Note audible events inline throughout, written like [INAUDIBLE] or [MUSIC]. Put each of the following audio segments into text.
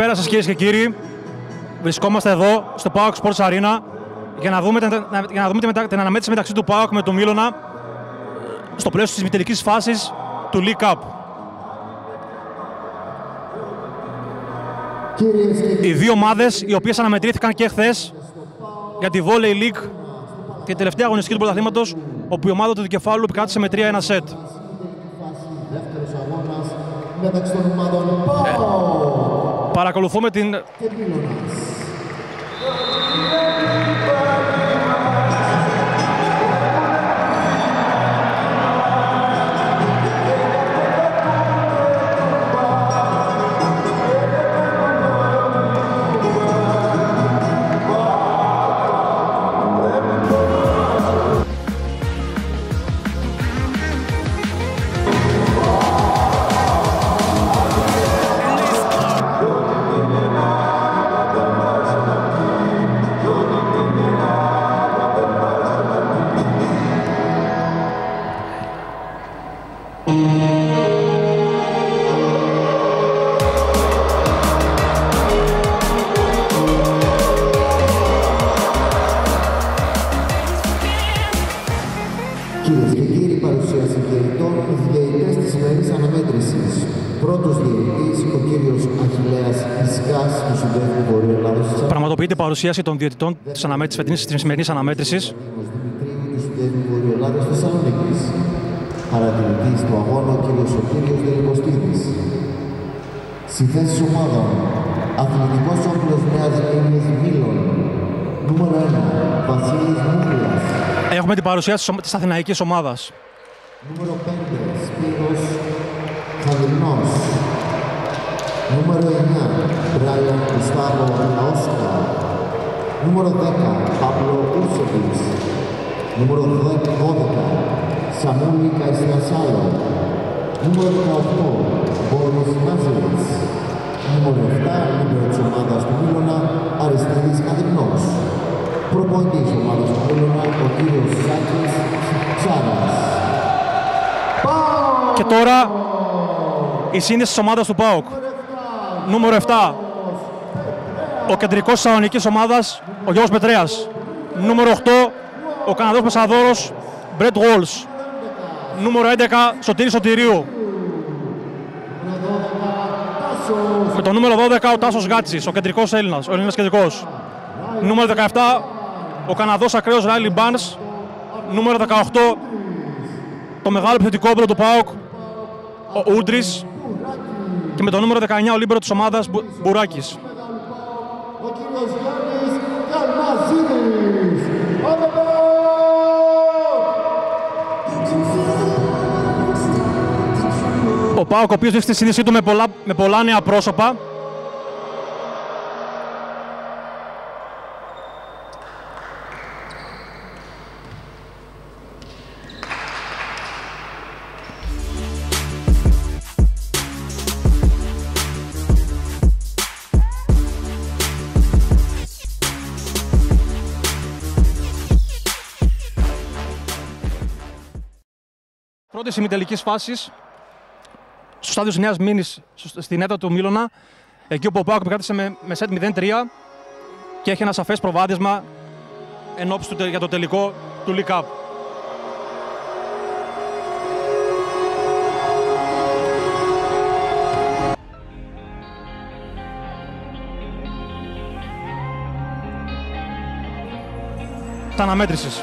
Καλησπέρα σας κυρίες και κύριοι. Βρισκόμαστε εδώ στο PAOK Sports Arena για να δούμε, την, για να δούμε την, την αναμέτρηση μεταξύ του PAOK με το Μίλωνα στο πλαίσιο της μητελικής φάσης του League Cup. Οι δύο ομάδες οι οποίες αναμετρήθηκαν και χθες για τη Volley League και τελευταία αγωνιστική του πρωταθλήματος όπου η ομάδα του δικεφάλου επικράτησε με 3-1 σετ. Δεύτερος αγώνας μεταξύ των ομάδων ΠΑΟ Παρακολουθούμε την παρουσίαση των διαιτητών της αναμέτρησης φετινής της σημερινής αναμέτρησης. Δήμος Δημητρίου του Συντεύχου Βορείου Ελλάδος Θεσσαλονίκης. Παρατηρητής του αγώνα, ο κύριος ο κύριος Δελικοστίδης. Συνθέσεις ομάδων. Αθλητικός όπλος Νέας Λίμνης Μήλων. Νούμερο 1. Βασίλης Μούγλας. Έχουμε την παρουσίαση της- της Αθηναϊκής ομάδας. Νούμερο 5, Σπύρος Χαδρινός. Νούμερο 9, Μπράιαν Κουστάβο Λαόσκα. Νούμερο 10, Παύλο Ούρσεβιτς. Νούμερο 12, Σαμούλη Καϊσιασάλο. Νούμερο 18, Μπόρις Νάζεβιτς. Νούμερο 7, νούμερο της ομάδας του Μήλωνα, Αριστίδης Χαδρινός. Προπονητής ομάδας του Μήλωνα, ο κύριος Σάκης Τσάρας. Και τώρα η σύνδεση της ομάδας του ΠΑΟΚ. Νούμερο 7. Ο κεντρικός της Θεσσαλονικής ομάδας, ο Γιώργος Πετρέας. Νούμερο 8. Ο Καναδός Πεσαδόρος, Μπρετ Γόλς. Νούμερο 11. Σωτήρης Σωτηρίου. Με το νούμερο 12 ο Τάσος Γάτσης, ο κεντρικός Έλληνας, ο Έλληνας κεντρικός. Νούμερο 17 ο Καναδός ακραίος Ράιλι Μπάνς. Νούμερο 18 το μεγάλο επιθετικό όπλο του ΠΑΟΚ, ο Ούντρης. Και με το νούμερο 19 ο λίμπερο της ομάδας Μπου- Μπουράκης. Ο ΠΑΟΚ, ο οποίος δείχνει τη σύνδεσή του με πολλά, με πολλά νέα πρόσωπα. Πρώτη ημιτελική φάσης στο στάδιο της Νέας Μήνης, στην έδρα του Μίλωνα, εκεί όπου ο Πάοκ επικράτησε με, με σετ 0-3 και έχει ένα σαφές προβάδισμα εν ώψη του, τε- για το τελικό του League Cup. Τα αναμέτρησης.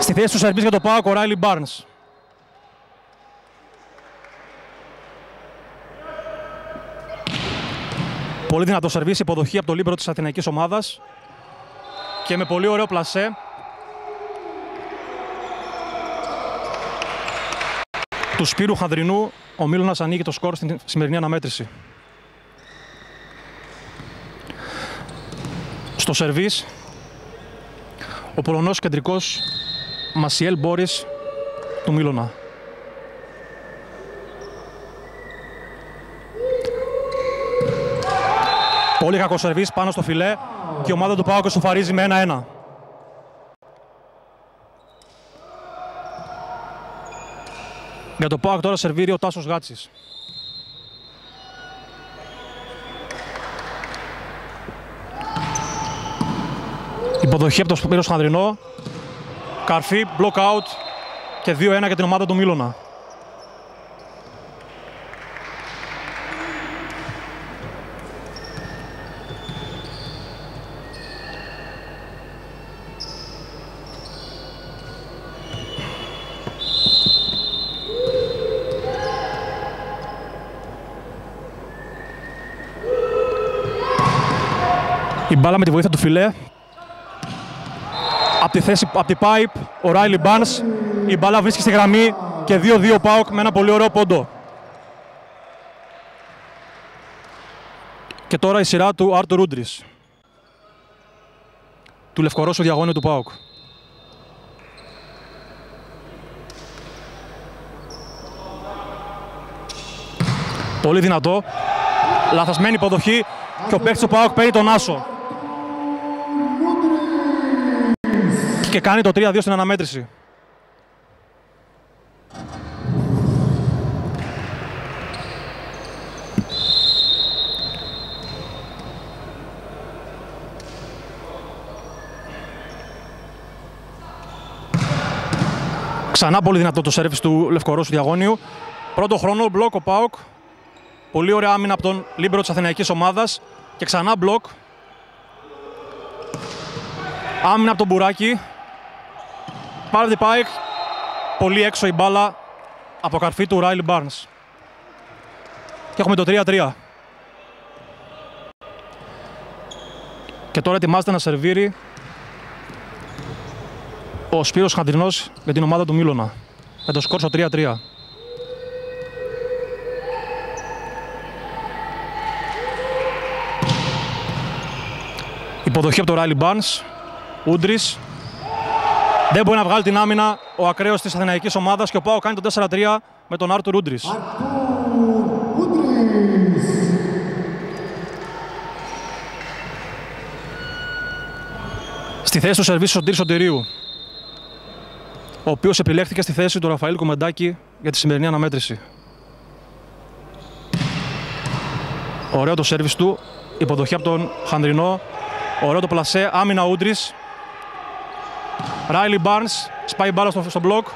Στη θέση του σερβίς για το ΠΑΟΚ ο Ράιλι Barnes. Πολύ δυνατό σερβίς, υποδοχή από το λίμπερο της Αθηναϊκής ομάδας και με πολύ ωραίο πλασέ. Του Σπύρου Χανδρινού, ο Μίλωνας ανοίγει το σκορ στην σημερινή αναμέτρηση. Στο σερβίς, ο Πολωνός κεντρικός Μασιέλ Μπόρις του Μίλωνα. Πολύ κακό σερβίς πάνω στο φιλέ και η ομάδα του Πάουκ σοφαρίζει με 1-1. Για το ΠΑΟΚ τώρα σερβίρει ο Τάσος Γάτσης. Υποδοχή από το Σπύρος Χανδρινό. Καρφί, block out και 2-1 για την ομάδα του Μίλωνα. Η μπάλα με τη βοήθεια του φιλέ. Από τη θέση, από την pipe, ο Ράιλι Barnes. Η μπάλα βρίσκει στη γραμμή και 2-2 πάοκ με ένα πολύ ωραίο πόντο. Και τώρα η σειρά του Άρτου Ρούντρις. Του Λευκορώσου διαγώνιου του ΠΑΟΚ. Πολύ δυνατό. Λαθασμένη υποδοχή και ο παίκτης του ΠΑΟΚ παίρνει τον Άσο. Και κάνει το 3-2 στην αναμέτρηση. Ξανά πολύ δυνατό το σέρβις του Λευκορώσου Διαγώνιου. Πρώτο χρόνο μπλοκ ο Πάοκ. Πολύ ωραία άμυνα από τον Λίμπερο της Αθηναϊκής ομάδας. Και ξανά μπλοκ. Άμυνα από τον Μπουράκη. Πάρδι pipe. Πολύ έξω η μπάλα από καρφί του Ράιλι Μπάρνς. Και έχουμε το 3-3. Και τώρα ετοιμάζεται να σερβίρει ο Σπύρος Χαντρινός για την ομάδα του Μίλωνα. Με το σκορ στο 3-3. Υποδοχή από τον Ράιλι Μπάρνς. Ούντρις. Δεν μπορεί να βγάλει την άμυνα ο ακραίος της Αθηναϊκής ομάδας και ο Πάο κάνει το 4-3 με τον Άρτουρ Ούντρις. Στη θέση του σερβίς Σωτήρη Σωτηρίου, ο οποίος επιλέχθηκε στη θέση του Ραφαήλ Κουμεντάκη για τη σημερινή αναμέτρηση. Ωραίο το σερβίς του, υποδοχή από τον Χανδρινό, ωραίο το πλασέ, άμυνα Ούντρις, Ράιλι Barnes σπάει μπάλα στο, στο μπλοκ.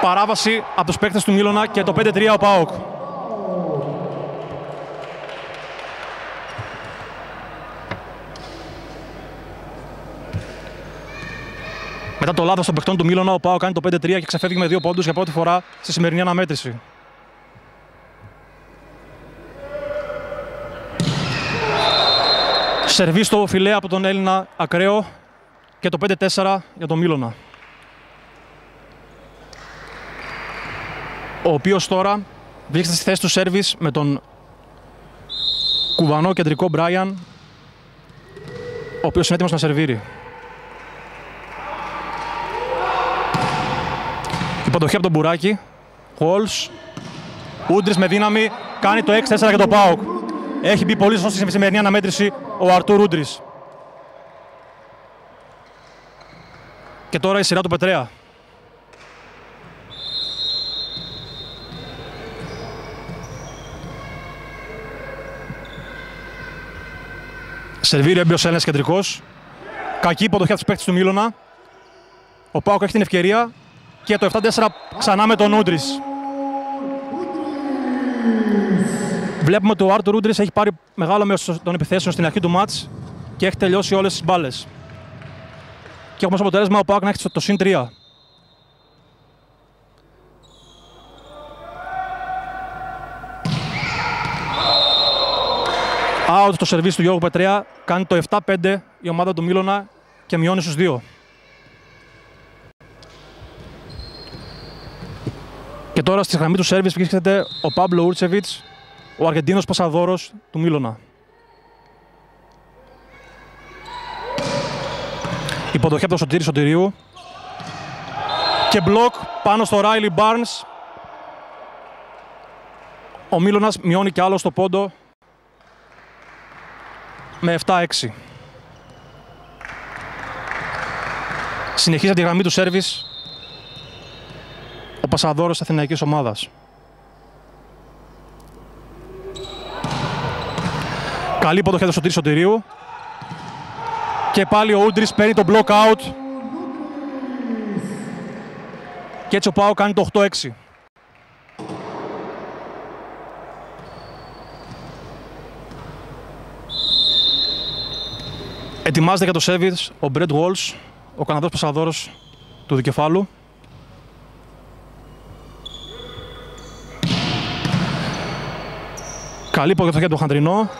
Παράβαση από τους παίκτες του Μίλωνα και το 5-3 ο Πάοκ. Μετά το λάθος των παιχτών του Μίλωνα, ο Πάοκ κάνει το 5-3 και ξεφεύγει με δύο πόντους για πρώτη φορά στη σημερινή αναμέτρηση. Σερβί στο φιλέ από τον Έλληνα ακραίο και το 5-4 για τον Μίλωνα. Ο οποίος τώρα βρίσκεται στη θέση του σέρβις με τον κουβανό κεντρικό Μπράιαν, ο οποίος είναι έτοιμος να σερβίρει. Υποδοχή από τον Μπουράκη, Χόλς, Ούντρις με δύναμη, κάνει το 6-4 για τον ΠΑΟΚ. Έχει μπει πολύ σωστή στη σημερινή αναμέτρηση ο Αρτούρ Ούντρις. Και τώρα η σειρά του Πετρέα. Σερβίρει έμπειρος Έλληνας κεντρικός. Κακή υποδοχή από τους παίκτες του Μίλωνα. Ο Πάοκ έχει την ευκαιρία και το 7-4 ξανά με τον Ούντρις. Βλέπουμε ότι ο Άρτουρ Ούντρις έχει πάρει μεγάλο μέρος των επιθέσεων στην αρχή του μάτς και έχει τελειώσει όλες τις μπάλες. Και έχουμε ως αποτέλεσμα ο Πάοκ να έχει το συν 3. Out το σερβίς του Γιώργου Πετρέα κάνει το 7-5 η ομάδα του Μίλωνα και μειώνει στους 2. Και τώρα στη γραμμή του σερβίς βρίσκεται ο Πάμπλο Ούρτσεβιτς, ο Αργεντίνος Πασαδόρος του Μίλωνα. Υποδοχή από τον Σωτήρη Σωτηρίου. Και μπλοκ πάνω στο Ράιλι Barnes. Ο Μίλωνας μειώνει και άλλο στο πόντο με 7-6. Συνεχίζει τη γραμμή του σέρβις πασαδόρος της Αθηναϊκής ομάδας. Καλή υποδοχή του Σωτήρη Σωτηρίου. Και πάλι ο Ούντρις παίρνει το block out. Και έτσι ο Πάο κάνει το 8-6. Ετοιμάζεται για το σέβιτς ο Μπρέντ Walsh, ο Καναδός πασαδόρος του δικεφάλου. Καλή υπογραφή για τον Χαντρινό.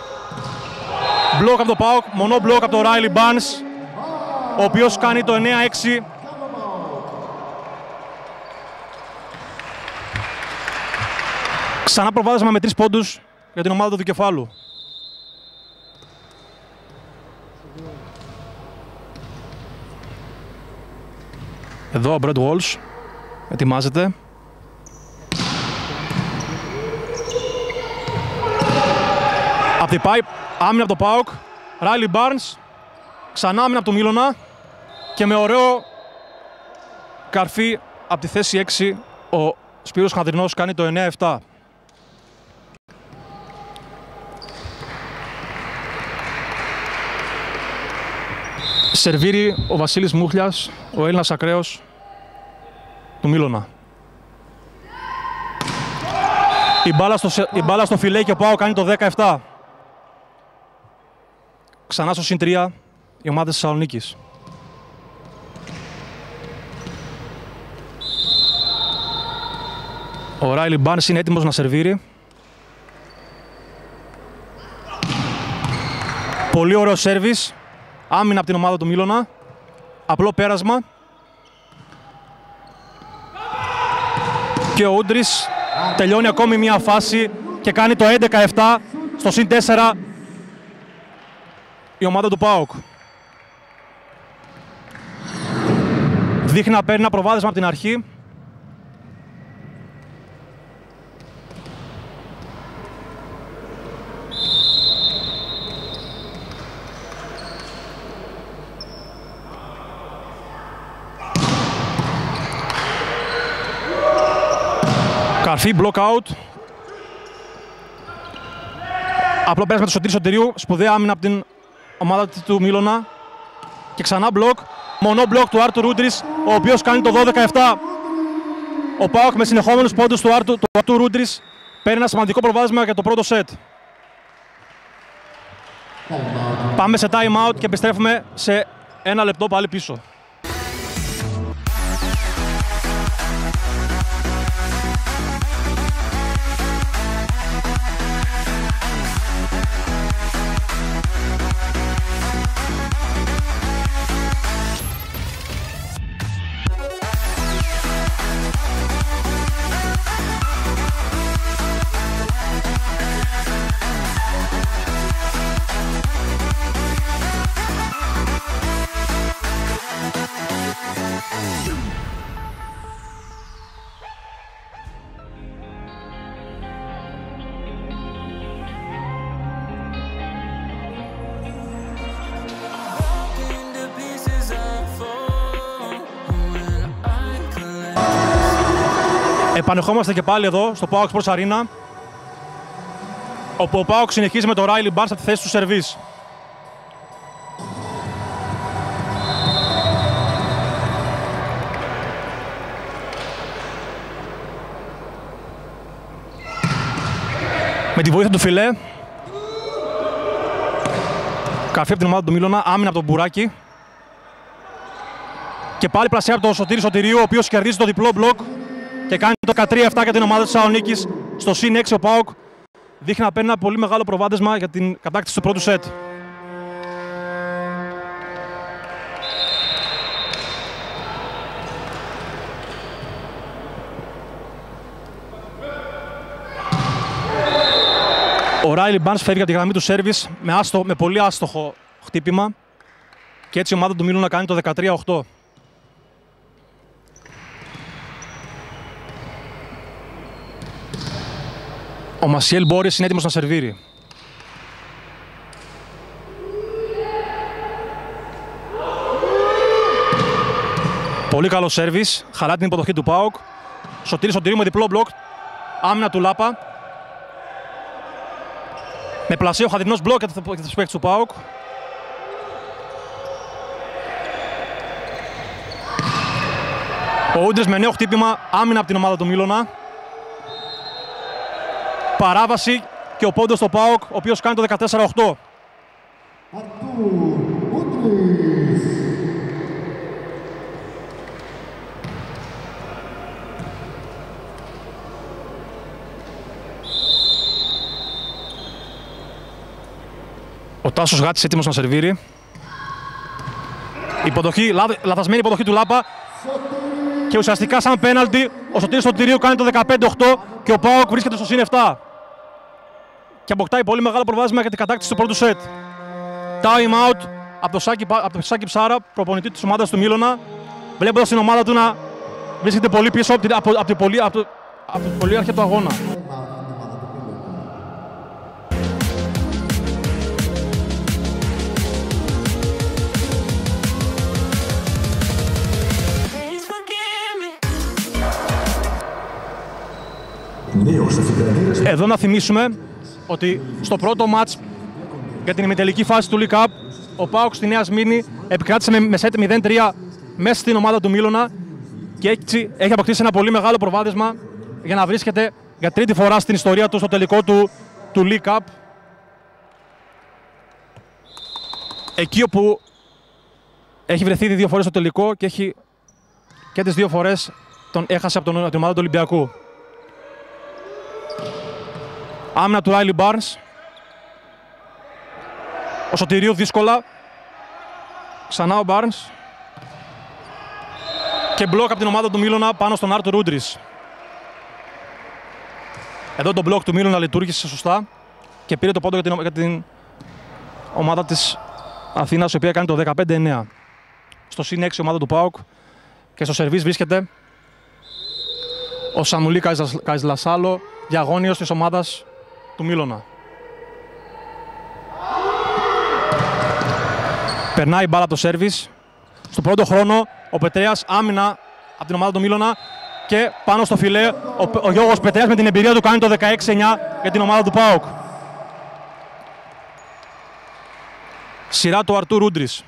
Μπλοκ από το Πάοκ, μονό μπλοκ από το Ράιλι Barnes, ο οποίος κάνει το 9-6. Ξανά προβάδισμα με τρεις πόντους για την ομάδα του δικεφάλου. Εδώ ο Brad Walsh ετοιμάζεται. Από την πάει, άμυνα από το ΠΑΟΚ, Ράιλι Barnes, ξανά άμυνα από το Μίλωνα και με ωραίο καρφί από τη θέση 6 ο Σπύρος Χανδρινός κάνει το 9-7. Σερβίρει ο Βασίλης Μούχλιας, ο Έλληνας ακραίος του Μίλωνα. Η μπάλα στο, σε- η μπάλα στο φιλέ και ο Πάο κάνει το 17. Ξανά στο συν 3 η ομάδα της Θεσσαλονίκης. Ο Ράιλι Μπάνς είναι έτοιμος να σερβίρει. Πολύ ωραίο σέρβις. Άμυνα από την ομάδα του Μίλωνα. Απλό πέρασμα. Και ο Ούντρις τελειώνει ακόμη μία φάση και κάνει το 11-7 στο συν 4 η ομάδα του ΠΑΟΚ. Δείχνει να παίρνει ένα προβάδισμα από την αρχή. Καρφί, block out. Απλό πέρασμα του Σωτήρη Σωτηρίου. Σπουδαία άμυνα από την ομάδα του Μίλωνα. Και ξανά μπλοκ. Μονό μπλοκ του Άρτου Ρούντρις, ο οποίος κάνει το 12-7. Ο Πάοκ με συνεχόμενους πόντους του Άρτου, του Άρτου Ρούντρις παίρνει ένα σημαντικό προβάδισμα για το πρώτο σετ. Πάμε σε time out και επιστρέφουμε σε ένα λεπτό πάλι πίσω. Επανεχόμαστε και πάλι εδώ στο PAOK Sports Arena όπου ο PAOK συνεχίζει με το Riley Barnes από τη θέση του σερβίς. Με τη βοήθεια του φιλέ Καρφί από την ομάδα του Μίλωνα, άμυνα από τον Μπουράκη. Και πάλι πλασιά από τον Σωτήρη Σωτηρίου, ο οποίος κερδίζει το διπλό μπλοκ και κάνει το 13-7 για την ομάδα της Θεσσαλονίκης στο συν 6 ο ΠΑΟΚ. Δείχνει να παίρνει ένα πολύ μεγάλο προβάδισμα για την κατάκτηση του πρώτου σετ. Ο Ράιλι Μπάνς φεύγει από τη γραμμή του σέρβις με, άστο, με πολύ άστοχο χτύπημα και έτσι η ομάδα του Μίλου να κάνει το 13-8. Ο Μασιέλ Μπόρις είναι έτοιμος να σερβίρει. Πολύ καλό σέρβις, χαλά την υποδοχή του ΠΑΟΚ Σωτήρη Σωτηρίου με διπλό μπλοκ. Άμυνα του Λάπα. Με πλασία ο Χαδινός μπλοκ για τους παίκτες του ΠΑΟΚ. Ο Ούντρες με νέο χτύπημα, άμυνα από την ομάδα του Μίλωνα. Παράβαση και ο πόντος στο ΠΑΟΚ, ο οποίος κάνει το 14-8. Αρτούρ Ούντρης. Ο Τάσος Γάτης έτοιμος να σερβίρει. Υποδοχή, λάθ- λαθασμένη υποδοχή του Λάπα. Και ουσιαστικά σαν πέναλτι ο Σωτήρης Σωτηρίου κάνει το 15-8 και ο Πάοκ βρίσκεται στο συν 7. Και αποκτάει πολύ μεγάλο προβάδισμα για την κατάκτηση του πρώτου σετ. Time out από το Σάκη, Πα- από το Σάκη Ψάρα, προπονητή της ομάδας του Μίλωνα, βλέποντας την ομάδα του να βρίσκεται πολύ πίσω από την, από, από την, πολύ, από, το- από την πολύ αρχή του αγώνα. Νέος ευθυντήρας Εδώ να θυμίσουμε ότι στο πρώτο μάτς για την ημιτελική φάση του League Cup ο Πάοξ στη Νέα Σμύρνη επικράτησε με, με σετ 0-3 μέσα στην ομάδα του Μίλωνα και έτσι έχει αποκτήσει ένα πολύ μεγάλο προβάδισμα για να βρίσκεται για τρίτη φορά στην ιστορία του στο τελικό του, του League Cup. Εκεί όπου έχει βρεθεί ήδη δύο φορές στο τελικό και έχει και τις δύο φορές τον έχασε από, τον, από την ομάδα του Ολυμπιακού. Άμυνα του Ράιλι Barnes. Ο Σωτηρίου δύσκολα. Ξανά ο Barnes. Και μπλοκ από την ομάδα του Μίλωνα πάνω στον Άρτο Ρούντρις. Εδώ το μπλοκ του Μίλωνα λειτουργήσε σωστά και πήρε το πόντο για την, για την ομάδα της Αθήνας, η οποία κάνει το 15-9. Στο συν 6 ομάδα του ΠΑΟΚ και στο σερβίς βρίσκεται ο Σαμουλή Καϊζα- Καϊζλασάλο, διαγώνιος της ομάδας του Μίλωνα. Περνάει η μπάλα από το σέρβις. Στο πρώτο χρόνο ο Πετρέας άμυνα από την ομάδα του Μίλωνα και πάνω στο φιλέ ο, ο Γιώργος Πετρέας με την εμπειρία του κάνει το 16-9 για την ομάδα του ΠΑΟΚ. Σειρά του Αρτού Ρούντρης.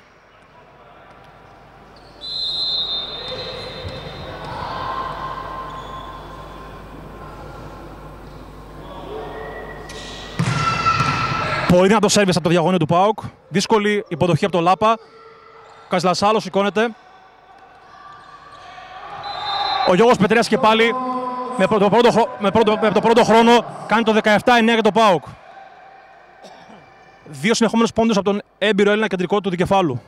Πολύ δυνατό σέρβις από το διαγώνιο του ΠΑΟΚ. Δύσκολη υποδοχή από το Λάπα. Ο Καζλασάλος σηκώνεται. Ο Γιώργος Πετρέας και πάλι με, προ- το πρώτο, χρο- με, πρώτο, με το πρώτο χρόνο κάνει το 17-9 για το ΠΑΟΚ. Δύο συνεχόμενους πόντους από τον έμπειρο Έλληνα κεντρικό του δικεφάλου.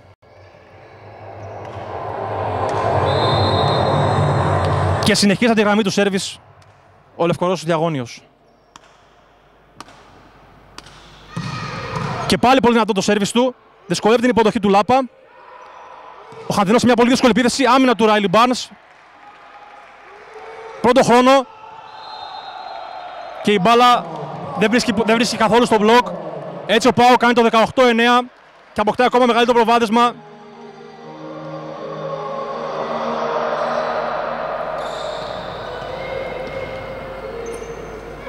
Και συνεχίζει από τη γραμμή του σέρβις ο Λευκορώσος Διαγώνιος. Και πάλι πολύ δυνατό το σέρβις του. Δυσκολεύει την υποδοχή του Λάπα. Ο Χανδινός σε μια πολύ δύσκολη επίθεση. Άμυνα του Ράιλι Barnes. Πρώτο χρόνο. Και η μπάλα δεν βρίσκει, δεν βρίσκει καθόλου στο μπλοκ. Έτσι ο Πάο κάνει το 18-9 και αποκτάει ακόμα μεγαλύτερο προβάδισμα.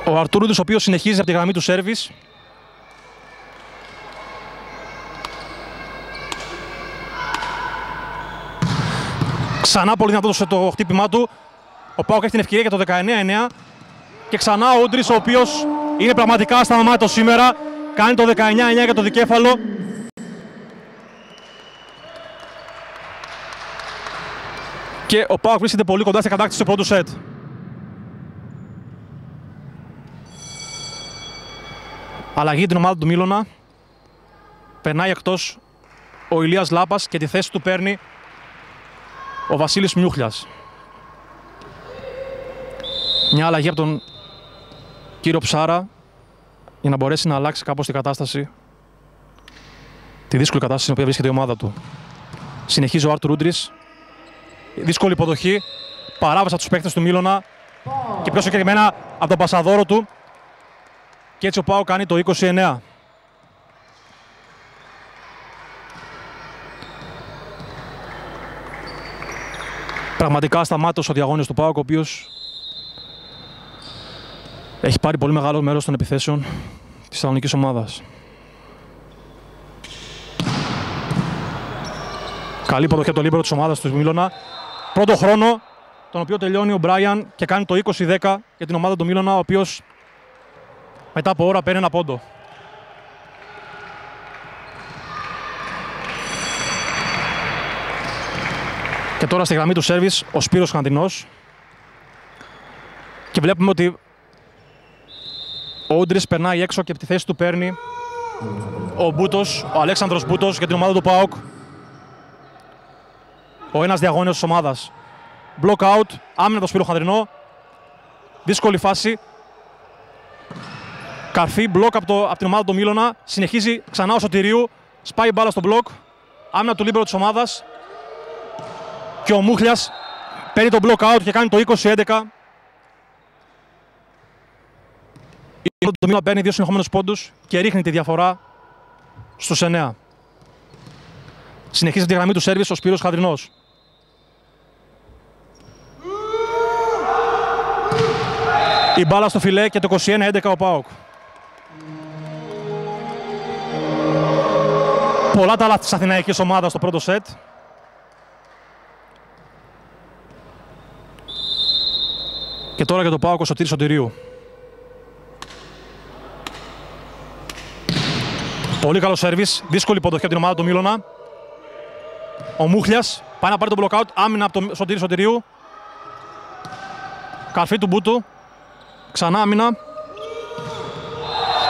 Ο Αρτούρουδης, ο οποίος συνεχίζει από τη γραμμή του σέρβις. Ξανά πολύ δυνατό το χτύπημά του. Ο Πάοκ έχει την ευκαιρία για το 19-9. Και ξανά ο Ούντρης, ο οποίος είναι πραγματικά ασταμάτητο σήμερα. Κάνει το 19-9 για το δικέφαλο. Και ο Πάοκ βρίσκεται πολύ κοντά στην κατάκτηση του πρώτου σετ. Αλλαγή για την ομάδα του Μίλωνα. Περνάει εκτός ο Ηλίας Λάπας και τη θέση του παίρνει ο Βασίλης Μιούχλιας. Μια αλλαγή από τον κύριο Ψάρα για να μπορέσει να αλλάξει κάπως την κατάσταση. Τη δύσκολη κατάσταση στην οποία βρίσκεται η ομάδα του. Συνεχίζει ο Άρτουρ Ρούντρης. Δύσκολη υποδοχή. Παράβαση από τους παίκτες του Μίλωνα. Και πιο συγκεκριμένα από τον πασαδόρο του. Και έτσι ο Πάο κάνει το 29. Πραγματικά σταμάτησε ο διαγώνιος του Πάοκ, ο οποίος έχει πάρει πολύ μεγάλο μέρος των επιθέσεων της Θεσσαλονικής ομάδας. Καλή υποδοχή από το λίμπερο της ομάδας του Μίλωνα. Πρώτο χρόνο, τον οποίο τελειώνει ο Μπράιαν και κάνει το 20-10 για την ομάδα του Μίλωνα, ο οποίος μετά από ώρα παίρνει ένα πόντο. Και τώρα στη γραμμή του σέρβις ο Σπύρος Χαντινός. Και βλέπουμε ότι ο Ούντρις περνάει έξω και από τη θέση του παίρνει ο Μπούτος, ο Αλέξανδρος Μπούτος για την ομάδα του ΠΑΟΚ. Ο ένας διαγώνιος της ομάδας. Block out, άμυνα το Σπύρο Χανδρινό. Δύσκολη φάση. Καρφί, μπλοκ από, το, από την ομάδα του Μίλωνα. Συνεχίζει ξανά ο Σωτηρίου. Σπάει η μπάλα στο μπλοκ. Άμυνα του Λίμπερο της ομάδας. Και ο Μούχλιας παίρνει το block out και κάνει το 20-11. Η ομάδα του Μίλωνα παίρνει δύο συνεχόμενους πόντους και ρίχνει τη διαφορά στους 9. Συνεχίζει τη γραμμή του σέρβις ο Σπύρος Χαδρινός. Η μπάλα στο φιλέ και το 21-11 ο Πάοκ. Πολλά τα λάθη της Αθηναϊκής ομάδας στο πρώτο σετ. Και τώρα για το Πάοκ ο Σωτήρης Σωτηρίου. Πολύ καλό σερβις, δύσκολη υποδοχή από την ομάδα του Μίλωνα. Ο Μούχλιας πάει να πάρει το block out, άμυνα από τον Σωτήρη Σωτηρίου. Καρφί του Μπούτου, ξανά άμυνα.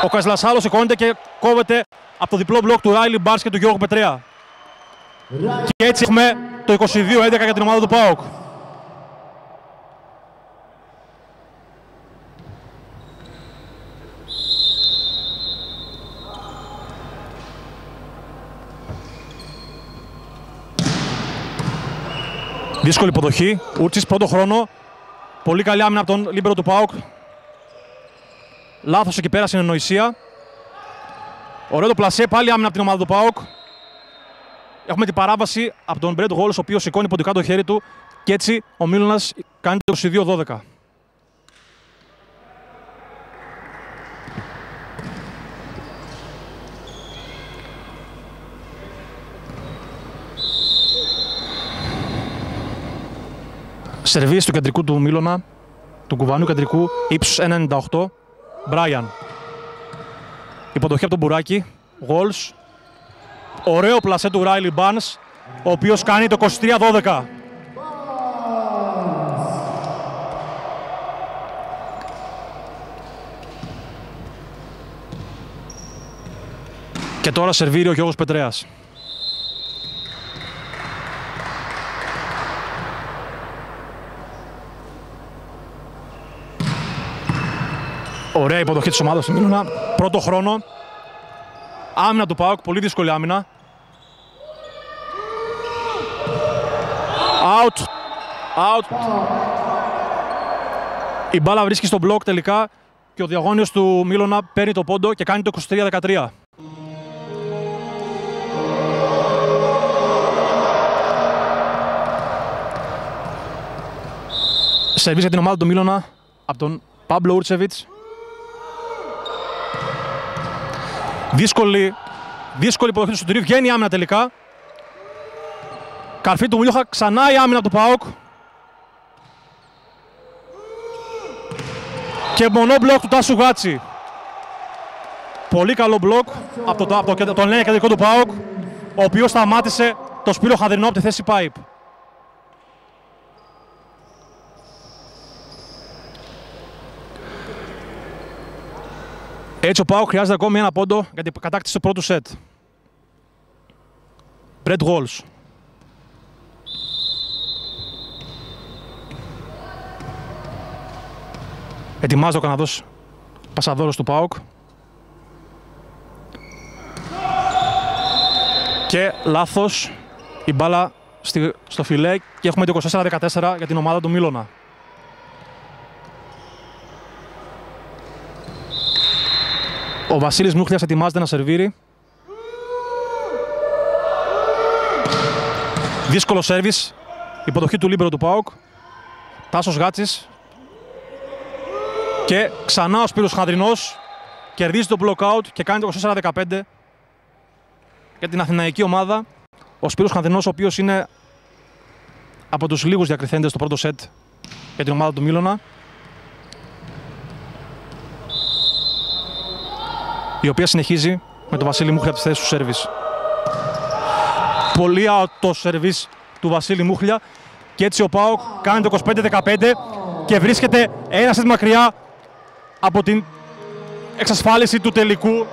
Ο Κασλασάλος σηκώνεται και κόβεται από το διπλό μπλοκ του Ράιλι Μπάρς και του Γιώργου Πετρέα. Και έτσι έχουμε το 22-11 για την ομάδα του ΠΑΟΚ. Δύσκολη υποδοχή. Ούρτσης πρώτο χρόνο. Πολύ καλή άμυνα από τον Λίμπερο του ΠΑΟΚ. Λάθος εκεί πέρα συνεννοησία. Ωραίο το πλασέ, πάλι άμυνα από την ομάδα του ΠΑΟΚ. Έχουμε την παράβαση από τον Μπρέντ Γουόλς, ο οποίος σηκώνει ιπποτικά το χέρι του και έτσι ο Μίλωνας κάνει το 22-12. Σερβίς του κεντρικού του Μίλωνα, του κουβανού κεντρικού, ύψους 1,98. Μπράιαν. Υποδοχή από τον Μπουράκη. Γολς. Ωραίο πλασέ του Ράιλι Μπάνς, ο οποίος κάνει το 23-12. Και τώρα σερβίρει ο Γιώργος Πετρέας. Ωραία υποδοχή της ομάδας του Μίλωνα. Πρώτο χρόνο. Άμυνα του ΠΑΟΚ, πολύ δύσκολη άμυνα. Out. Out. Η μπάλα βρίσκει στο μπλοκ τελικά και ο διαγώνιος του Μίλωνα παίρνει το πόντο και κάνει το 23-13. Σερβίς για την ομάδα του Μίλωνα από τον Παύλο Ούρτσεβιτς. Δύσκολη, δύσκολη υποδοχή του Σωτηρίου. Βγαίνει η άμυνα τελικά. Καρφί του Μουλιούχα. Ξανά η άμυνα του ΠΑΟΚ. Και μονό μπλοκ του Τάσου Γάτσι. Πολύ καλό μπλοκ από το, από το, τον νέο κεντρικό του ΠΑΟΚ, ο οποίος σταμάτησε το Σπύρο Χαδρινό από τη θέση pipe. Έτσι ο Πάο χρειάζεται ακόμη ένα πόντο για την κατάκτηση του πρώτου σετ. Brett Walls. Ετοιμάζει ο Καναδός πασαδόρος του ΠΑΟΚ. Και λάθος η μπάλα στη, στο φιλέ και έχουμε το 24-14 για την ομάδα του Μίλωνα. Ο Βασίλης Μούχλιας ετοιμάζεται να σερβίρει. Δύσκολο σέρβις. Υποδοχή του Λίμπερο του ΠΑΟΚ. Τάσος Γάτσης. Και ξανά ο Σπύρος Χανδρινός κερδίζει το blockout και κάνει το 24-15 για την Αθηναϊκή ομάδα. Ο Σπύρος Χανδρινός, ο οποίος είναι από τους λίγους διακριθέντες στο πρώτο σετ για την ομάδα του Μίλωνα. Η οποία συνεχίζει με τον Βασίλη Μούχλια από τη θέση του σέρβις. Πολύ out το σερβίς του Βασίλη Μούχλια και έτσι ο Πάοκ κάνει το 25-15 και βρίσκεται ένα σετ μακριά από την εξασφάλιση του τελικού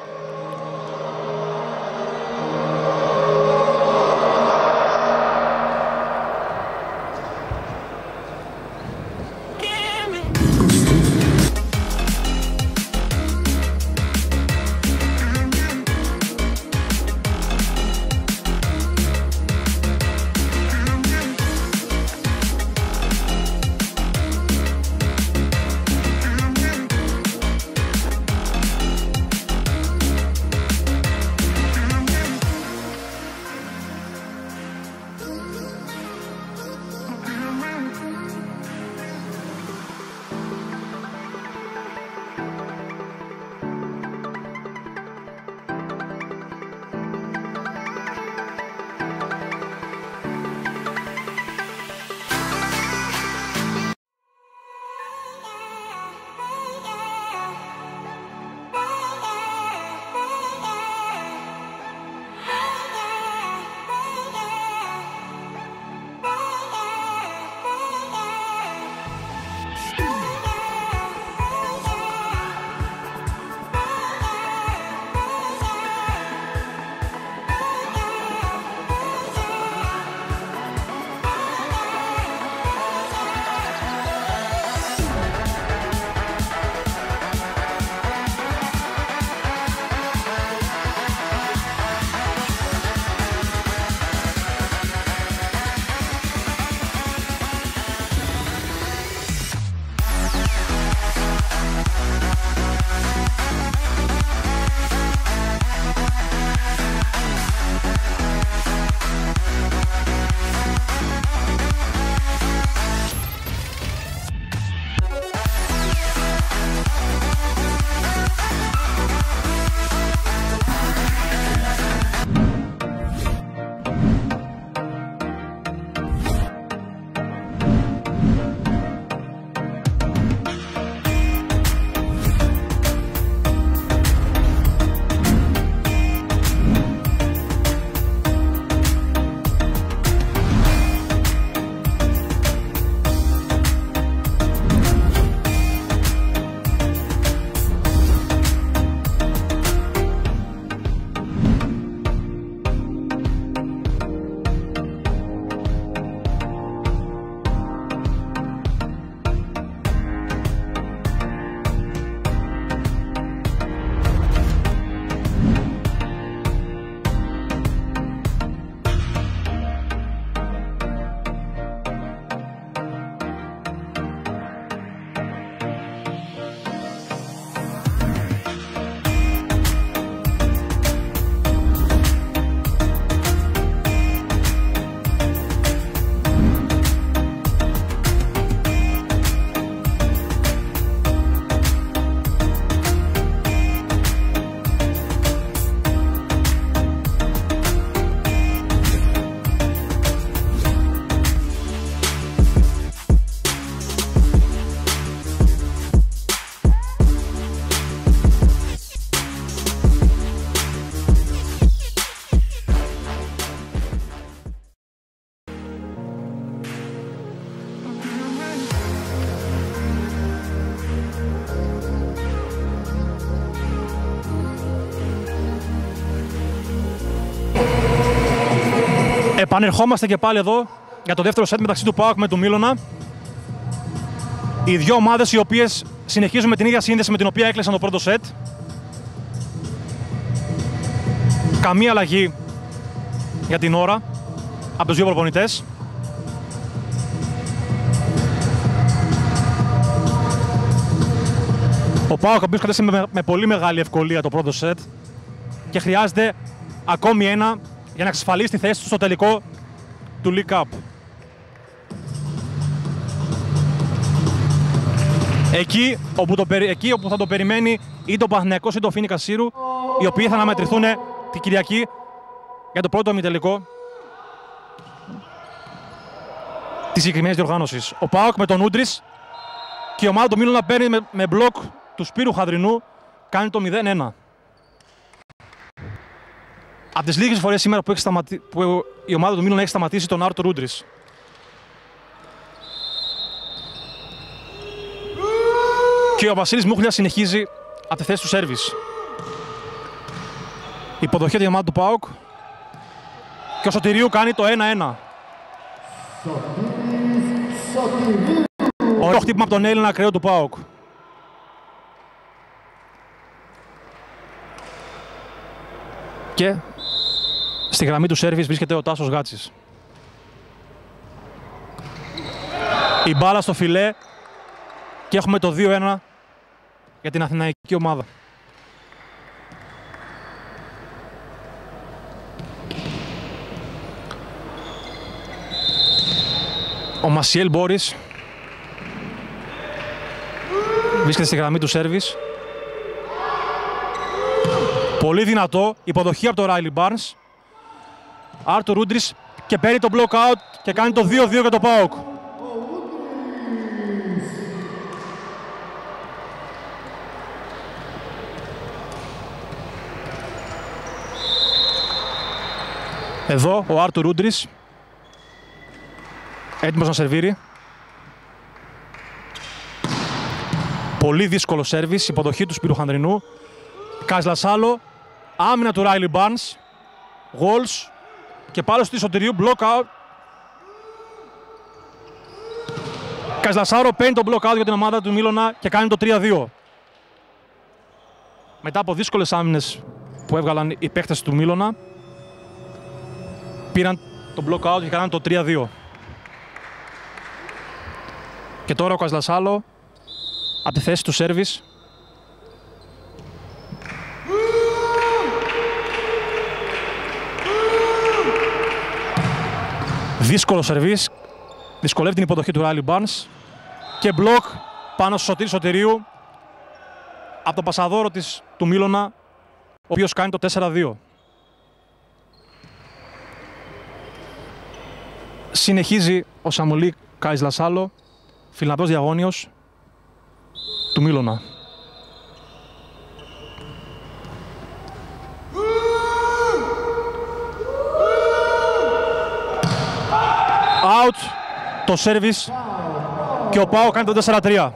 Επανερχόμαστε και πάλι εδώ για το δεύτερο σετ μεταξύ του ΠΑΟΚ με του Μίλωνα. Οι δύο ομάδες οι οποίες συνεχίζουν με την ίδια σύνδεση με την οποία έκλεισαν το πρώτο σετ. Καμία αλλαγή για την ώρα από τους δύο προπονητές. Ο Πάοκ ο οποίος κατέστησε με, με πολύ μεγάλη ευκολία το πρώτο σετ και χρειάζεται ακόμη ένα για να εξασφαλίσει τη θέση του στο τελικό του League Cup. Εκεί όπου, το, περι- εκεί όπου θα το περιμένει είτε ο Παναθηναϊκός είτε ο Φίνικα Σύρου, οι οποίοι θα αναμετρηθούν την Κυριακή για το πρώτο ημιτελικό της συγκεκριμένης διοργάνωσης. Ο Πάοκ με τον Ούντρις και η ομάδα του Μίλωνα παίρνει με, με μπλοκ του Σπύρου Χαδρινού, κάνει το 0-1. Από τις λίγες φορές σήμερα που, έχει σταματη... που η ομάδα του Μίλωνα έχει σταματήσει τον Άρτο Ούντρις. Και ο Βασίλης Μούχλια συνεχίζει από τη θέση του σέρβις. Υποδοχή για την ομάδα του ΠΑΟΚ. Και ο Σωτηρίου κάνει το 1-1. Ωραίο χτύπημα από τον Έλληνα ακραίο του ΠΑΟΚ. Και στη γραμμή του σέρβις βρίσκεται ο Τάσος Γάτσης. Η μπάλα στο φιλέ και έχουμε το 2-1 για την Αθηναϊκή ομάδα. Ο Μασιέλ Μπόρις βρίσκεται στη γραμμή του σέρβις. Πολύ δυνατό, υποδοχή από τον Ράιλι Barnes. Άρτο Ρούντρις και παίρνει το block out και κάνει το 2-2 για το ΠΑΟΚ. Εδώ ο Άρτου Ρούντρις. Έτοιμος να σερβίρει. Πολύ δύσκολο σέρβις, υποδοχή του Σπύρου Χανδρινού. Καζλασάλο, άμυνα του Ράιλι Barnes. Γόλς και πάλι στο Σωτηρίου, block out. Καζλασάρο παίρνει το block out για την ομάδα του Μίλωνα και κάνει το 3-2. Μετά από δύσκολες άμυνες που έβγαλαν οι παίχτες του Μίλωνα, πήραν το block out και κάναν το 3-2. Και τώρα ο Καζλασάλο από τη θέση του σέρβις Δύσκολο σερβίς, δυσκολεύει την υποδοχή του Ράιλι Barnes και μπλοκ πάνω στο Σωτήρι Σωτηρίου από τον πασαδόρο της, του Μίλωνα, ο οποίος κάνει το 4-2. Συνεχίζει ο Σαμουλί Κάις Λασάλο, Φιλανδός διαγώνιος του Μίλωνα. Out το σέρβις και ο Πάο κάνει το 4-3.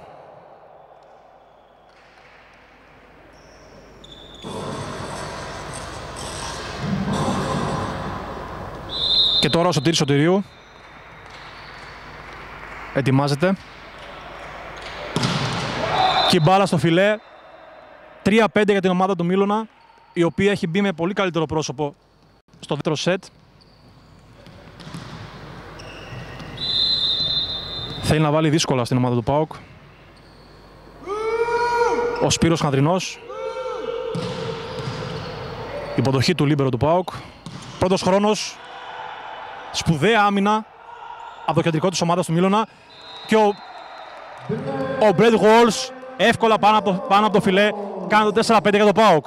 Και τώρα ο Σωτήρης Σωτηρίου ετοιμάζεται. Και η μπάλα στο φιλέ. 3-5 για την ομάδα του Μίλωνα, η οποία έχει μπει με πολύ καλύτερο πρόσωπο στο δεύτερο σετ. Θέλει να βάλει δύσκολα στην ομάδα του ΠΑΟΚ. Ο Σπύρος Χανδρινός. Υποδοχή του Λίμπερο του ΠΑΟΚ. Πρώτος χρόνος. Σπουδαία άμυνα από το κεντρικό της ομάδας του Μίλωνα. Και ο, ο Μπρέντ Γουόλς εύκολα πάνω από, το- πάνω από το φιλέ κάνει το 4-5 για το ΠΑΟΚ.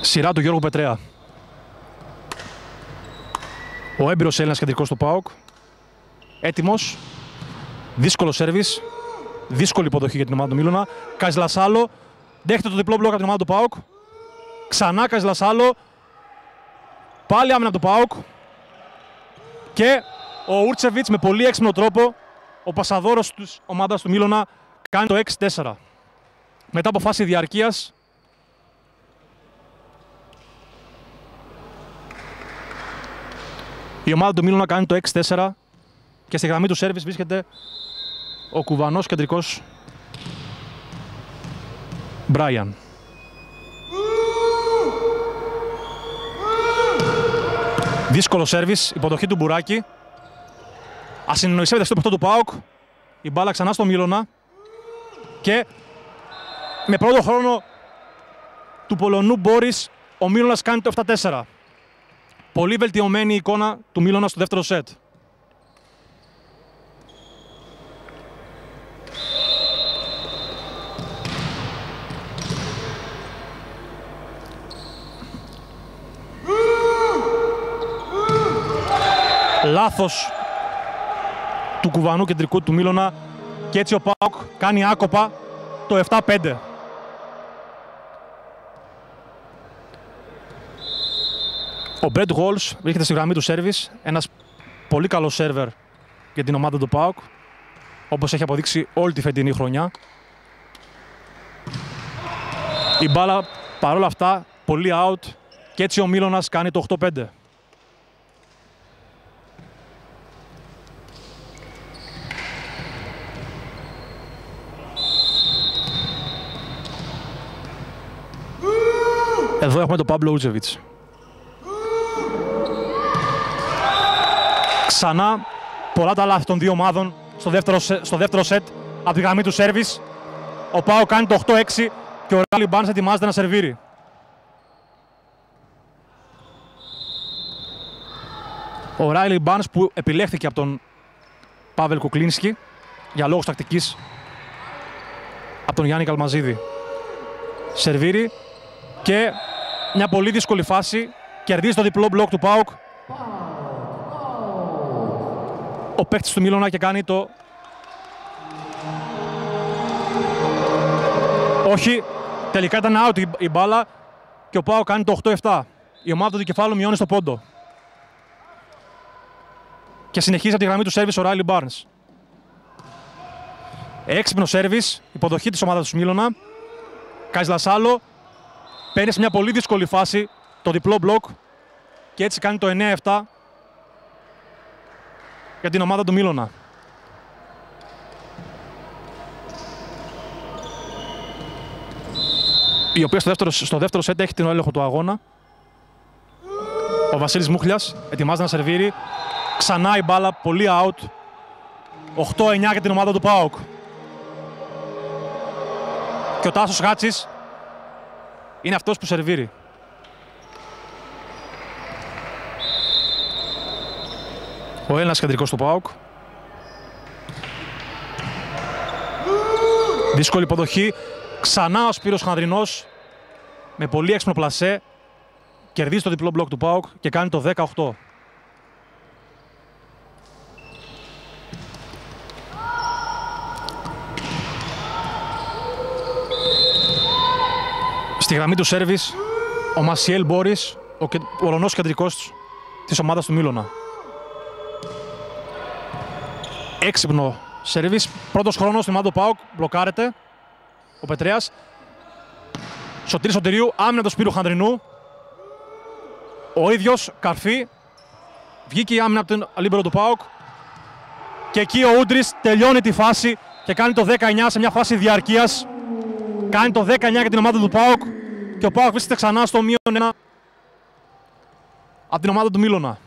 Σειρά του Γιώργου Πετρέα. Ο έμπειρος Έλληνας κεντρικός του ΠΑΟΚ. Έτοιμος. Δύσκολο σέρβις. Δύσκολη υποδοχή για την ομάδα του Μίλωνα. Καζλασάλο. Δέχεται το διπλό μπλοκ από την ομάδα του ΠΑΟΚ. Ξανά Καζλασάλο. Πάλι άμυνα του ΠΑΟΚ. Και ο Ούρτσεβιτς με πολύ έξυπνο τρόπο, ο πασαδόρος της ομάδας του Μίλωνα, κάνει το 6-4. Μετά από φάση διαρκείας, η ομάδα του Μίλωνα κάνει το 6-4 και στη γραμμή του σέρβις βρίσκεται ο κουβανός κεντρικός Μπράιαν. Δύσκολο σέρβις, υποδοχή του Μπουράκη. Ασυνεννοησία μεταξύ του παιχτών του Πάοκ. Η μπάλα ξανά στο Μίλωνα. Και με πρώτο χρόνο του Πολωνού Μπόρις, ο Μίλωνας κάνει το 7-4. Πολύ βελτιωμένη η εικόνα του Μίλωνα στο δεύτερο σετ. Λάθος του κουβανού κεντρικού του Μίλωνα και έτσι ο Πάοκ κάνει άκοπα το 7-5. Ο Μπρέντ Γόλς βρίσκεται στη γραμμή του σέρβις, ένας πολύ καλός σερβερ για την ομάδα του ΠΑΟΚ, όπως έχει αποδείξει όλη τη φετινή χρονιά. Η μπάλα παρόλα αυτά πολύ out και έτσι ο Μίλωνας κάνει το 8-5. Εδώ έχουμε τον Παύλο Ούτζεβιτς. Ξανά πολλά τα λάθη των δύο ομάδων στο δεύτερο, σε- στο δεύτερο σετ από τη γραμμή του σέρβις. Ο Πάο κάνει το 8-6 και ο Ράλι Μπάνς ετοιμάζεται να σερβίρει. Ο Ράιλι Μπάνς που επιλέχθηκε από τον Πάβελ Κουκλίνσκι για λόγους τακτικής από τον Γιάννη Καλμαζίδη. Σερβίρει και μια πολύ δύσκολη φάση. Κερδίζει το διπλό μπλοκ του ΠΑΟΚ. Ο παίκτης του Μίλωνα και κάνει το... Όχι, τελικά ήταν out η, η μπάλα και ο ΠΑΟΚ κάνει το 8-7. Η ομάδα του δικεφάλου μειώνει στο πόντο. Και συνεχίζει από τη γραμμή του σέρβις ο Ράιλι Μπάρνς. Έξυπνο σέρβις, υποδοχή της ομάδας του Μίλωνα. Καζλασάλο παίρνει σε μια πολύ δύσκολη φάση το διπλό μπλοκ και έτσι κάνει το 9-7 για την ομάδα του Μίλωνα. Η οποία στο δεύτερο, στο δεύτερο σετ έχει την έλεγχο του αγώνα. Ο Βασίλης Μούχλιας ετοιμάζεται να σερβίρει. Ξανά η μπάλα, πολύ out. 8-9 για την ομάδα του ΠΑΟΚ. Και ο Τάσος Χάτσης είναι αυτός που σερβίρει. Ο Έλληνας κεντρικός του ΠΑΟΚ. Δύσκολη υποδοχή. Ξανά ο Σπύρος Χανδρινός με πολύ έξυπνο πλασέ. Κερδίζει το διπλό μπλοκ του ΠΑΟΚ και κάνει το 18. Στη γραμμή του σέρβις, ο Μασιέλ Μπόρις, ο κε- Πολωνός κεντρικός της ομάδας του Μίλωνα. Έξυπνο σερβίς, πρώτος χρόνος στην ομάδα του ΠΑΟΚ, μπλοκάρεται ο Πετρέας. Σωτήρης Σωτηρίου, άμυνα του Σπύρου Χανδρινού. Ο ίδιος, καρφί, βγήκε η άμυνα από τον αλίμπερο του ΠΑΟΚ. Και εκεί ο Ούντρης τελειώνει τη φάση και κάνει το 19 σε μια φάση διαρκείας. Κάνει το 19 για την ομάδα του ΠΑΟΚ και ο ΠΑΟΚ βρίσκεται ξανά στο μείον 1 από την ομάδα του Μίλωνα.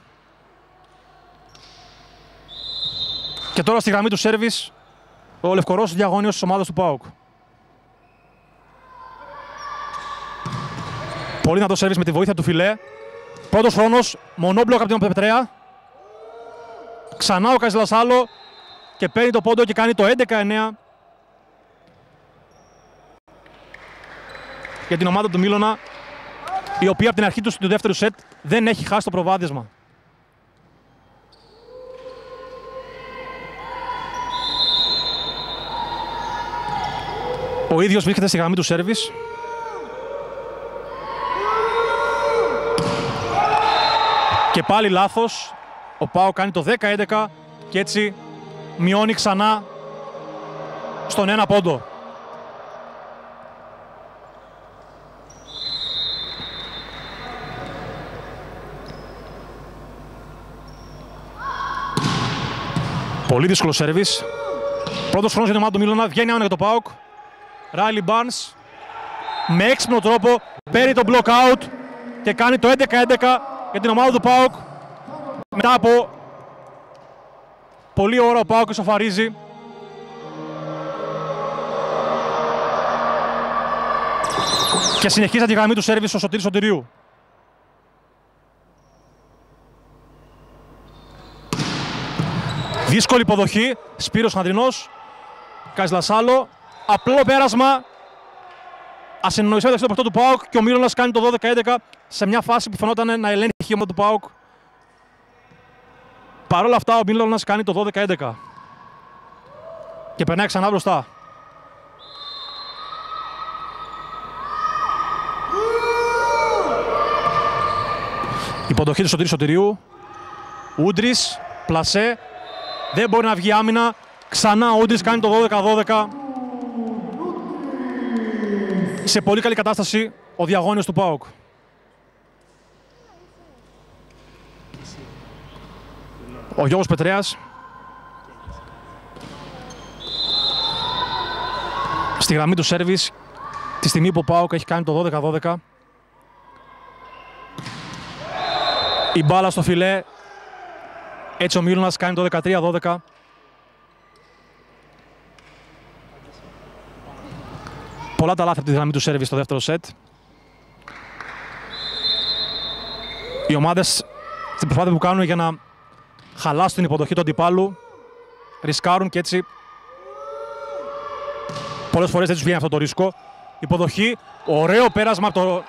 Και τώρα στη γραμμή του σέρβις ο Λευκορώσος διαγώνιος της ομάδας του ΠΑΟΚ. Πολύ δυνατό σέρβις με τη βοήθεια του Φιλέ. Πρώτος χρόνος, μονόμπλοκ από την Πεπετρέα. Ξανά ο Καζιλασάλο και παίρνει το πόντο και κάνει το 11-9 για την ομάδα του Μίλωνα, η οποία από την αρχή του του δεύτερου σετ δεν έχει χάσει το προβάδισμα. Ο ίδιος βρίσκεται στη γραμμή του σέρβις. Και πάλι λάθος. Ο Πάο κάνει το 10-11 και έτσι μειώνει ξανά στον ένα πόντο. Πολύ δύσκολο σερβις. Πρώτος χρόνος για την ομάδα του Μίλωνα. Βγαίνει άμυνα για το ΠΑΟΚ. Riley Barnes με έξυπνο τρόπο παίρνει τον block out και κάνει το 11-11 για την ομάδα του ΠΑΟΚ. Μετά από πολλή ώρα ο ΠΑΟΚ ισοφαρίζει. Και συνεχίζει τη γραμμή του σέρβις ο Σωτήρης Σωτηρίου. Δύσκολη υποδοχή, Σπύρος Χαντρινός, Καζλασάλο, Απλό πέρασμα. Ασυνοησία μεταξύ των παιχτών του Πάουκ και ο Μίλωνας κάνει το 12-11 σε μια φάση που φαινόταν να ελέγχει η ομάδα του Πάουκ. Παρ' όλα αυτά ο Μίλωνας κάνει το 12-11 και περνάει ξανά μπροστά. Υποδοχή του Σωτήρη Σωτηριού. Ούντρις, πλασέ. Δεν μπορεί να βγει άμυνα. Ξανά ο Ούντρις κάνει το 12-12. Σε πολύ καλή κατάσταση ο διαγώνιος του ΠΑΟΚ. Ο Γιώργος Πετρέας. Στη γραμμή του σέρβις, τη στιγμή που ο ΠΑΟΚ έχει κάνει το 12-12. Η μπάλα στο φιλέ. Έτσι ο Μίλωνας κάνει το 13-12. Πολλά τα λάθη από τη γραμμή του σέρβις στο δεύτερο σετ. Οι ομάδες στην προσπάθεια που κάνουν για να χαλάσουν την υποδοχή του αντιπάλου ρισκάρουν και έτσι πολλές φορές δεν τους βγαίνει αυτό το ρίσκο. Υποδοχή, ωραίο πέρασμα από τον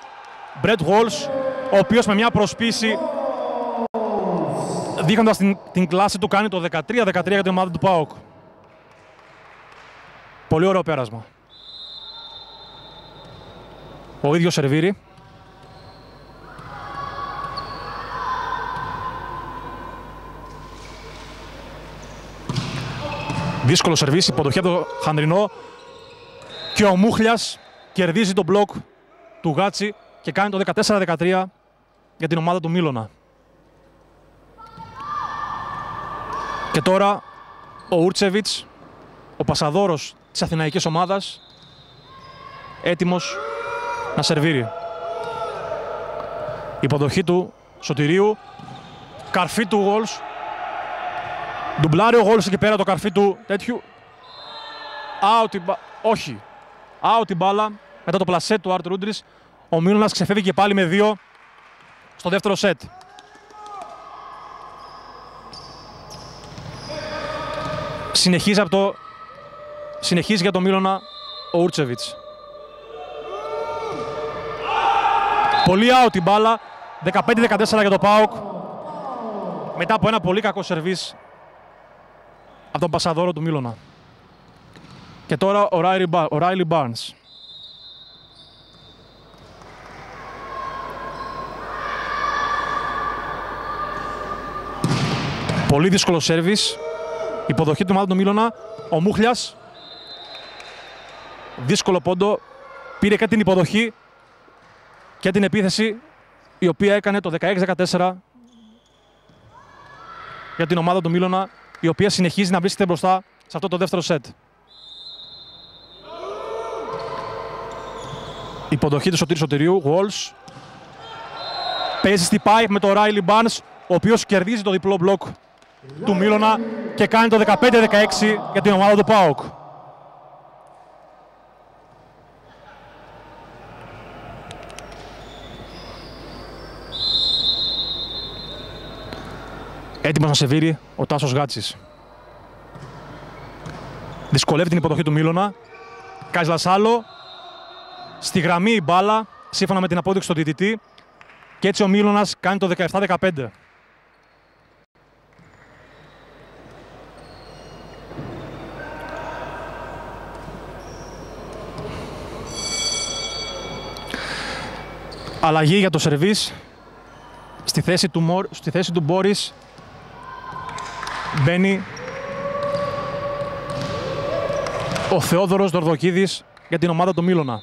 Brett Walsh, ο οποίος με μια προσπίση δείχνοντας την, την κλάση του κάνει το 13-13 για την ομάδα του ΠΑΟΚ. Πολύ ωραίο πέρασμα. Ο ίδιος σερβίρει. Δύσκολο σερβίς, υποδοχή από το Χανδρινό και ο Μούχλιας κερδίζει τον μπλοκ του Γάτσι και κάνει το 14-13 για την ομάδα του Μίλωνα. Και τώρα ο Ούρτσεβιτς, ο πασαδόρος της αθηναϊκής ομάδας, έτοιμος να σερβίρει. Υποδοχή του Σωτηρίου, καρφί του Γόλς, ντουμπλάρει ο Γόλς εκεί πέρα το καρφί του τέτοιου. Out η μπα- όχι. Out η μπάλα μετά το πλασέ του Άρτ Ρούντρις. Ο Μίλωνας ξεφεύγει και πάλι με δύο στο δεύτερο σετ. Συνεχίζει, από το... Συνεχίζει για το Μίλωνα ο Ούρτσεβιτς. Πολύ out η μπάλα. 15-14 για το ΠΑΟΚ. Μετά από ένα πολύ κακό σερβίς από τον πασαδόρο του Μίλωνα. Και τώρα ο Ράιλι, Μπα- ο Ράιλι Barnes. Πολύ δύσκολο σέρβις. Υποδοχή του ομάδα του Μίλωνα. Ο Μούχλιας. Δύσκολο πόντο. Πήρε και την υποδοχή και την επίθεση η οποία έκανε το 16-14 για την ομάδα του Μίλωνα η οποία συνεχίζει να βρίσκεται μπροστά σε αυτό το δεύτερο σετ. Υποδοχή του Σωτήρη Σωτηρίου, Walls. Παίζει στη pipe με τον Ράιλι Barnes, ο οποίος κερδίζει το διπλό μπλοκ του Μίλωνα και κάνει το 15-16 για την ομάδα του ΠΑΟΚ. Έτοιμος να σεβείρει ο Τάσος Γάτσης. Δυσκολεύει την υποδοχή του Μίλωνα. Καζλασάλο. Στη γραμμή η μπάλα, σύμφωνα με την απόδειξη του διαιτητή. Και έτσι ο Μίλωνας κάνει το 17-15. Αλλαγή για το σερβίς. Στη θέση του, Μορ, στη θέση του Μπόρις μπαίνει ο Θεόδωρος Δορδοκίδης για την ομάδα του Μίλωνα.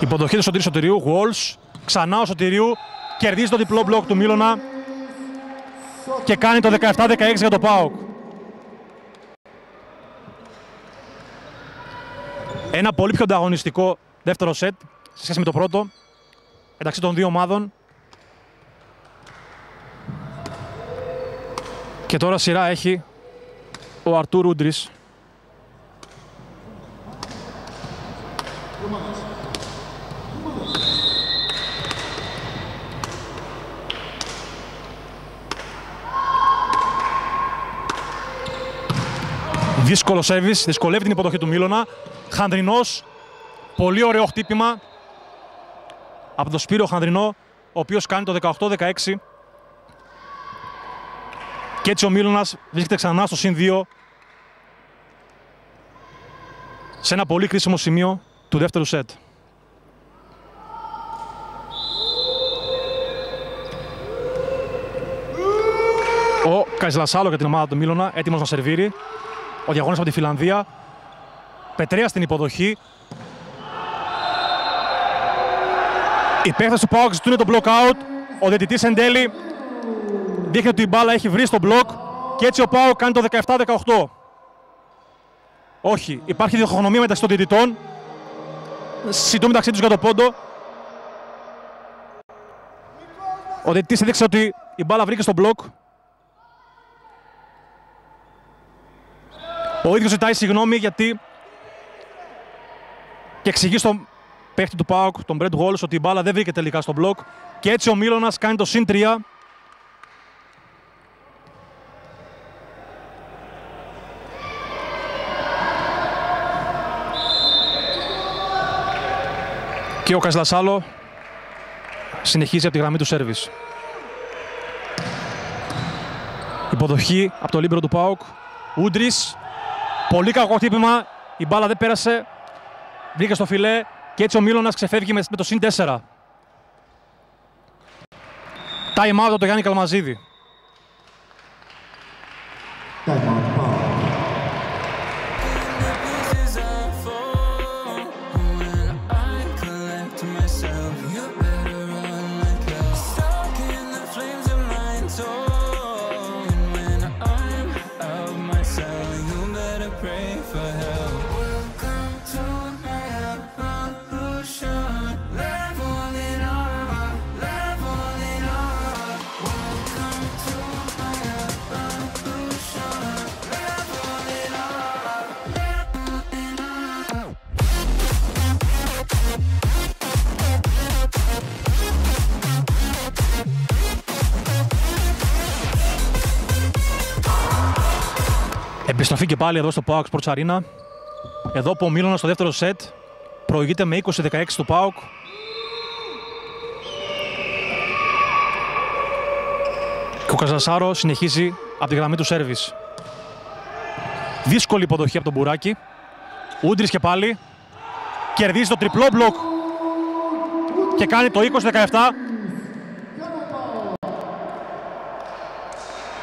Υποδοχή του Σωτήρη Σωτηρίου, Walls, ξανά ο Σωτηρίου, κερδίζει το διπλό μπλοκ του Μίλωνα και κάνει το 17-16 για το ΠΑΟΚ. Ένα πολύ πιο ανταγωνιστικό Δεύτερο σετ σε σχέση με το πρώτο μεταξύ των δύο ομάδων. Και τώρα σειρά έχει ο Αρτούρ Ούντρης. Δύσκολο σερβις, δυσκολεύει την υποδοχή του Μίλωνα. Χαντρινός, πολύ ωραίο χτύπημα από τον Σπύρο Χανδρινό, ο οποίος κάνει το 18-16. Και έτσι ο Μίλωνας βρίσκεται ξανά στο συν 2 σε ένα πολύ κρίσιμο σημείο του δεύτερου σετ. Ο Καϊσλασάλο για την ομάδα του Μίλωνα, έτοιμος να σερβίρει. Ο διαγώνης από τη Φιλανδία. Πετρέα στην υποδοχή. Οι παίχτες του ΠΑΟΚ ζητούν το block out. Ο διαιτητής εν τέλει δείχνει ότι η μπάλα έχει βρει στο μπλοκ και έτσι ο ΠΑΟΚ κάνει το 17-18. Όχι, υπάρχει διοχρονομία μεταξύ των διαιτητών. Συντούν μεταξύ τους για το πόντο. Ο διαιτητής έδειξε ότι η μπάλα βρήκε στο μπλοκ. Ο ίδιος ζητάει συγγνώμη γιατί και εξηγεί στον παίχτη του ΠΑΟΚ, τον Μπρέντ Γόλος, ότι η μπάλα δεν βρήκε τελικά στο μπλοκ. Και έτσι ο Μίλωνας κάνει το συν 3. Και ο Καζλασάλο συνεχίζει από τη γραμμή του σέρβις. Υποδοχή από το λίμπερο του ΠΑΟΚ. Ούντρις. Πολύ κακό χτύπημα. Η μπάλα δεν πέρασε. Βρήκε στο φιλέ και έτσι ο Μίλωνας ξεφεύγει με με το συν 4. Time out από το Γιάννη Καλμαζίδη. Time out, Επιστροφή και πάλι εδώ στο PAOK Sports Arena. Εδώ που ο Μίλωνας στο δεύτερο σετ προηγείται με 20-16 του PAOK. Και ο Καζασάρο συνεχίζει από τη γραμμή του σέρβις. Δύσκολη υποδοχή από τον Μπουράκη. Ούντρις και πάλι. Κερδίζει το τριπλό μπλοκ. Και κάνει το 20-17.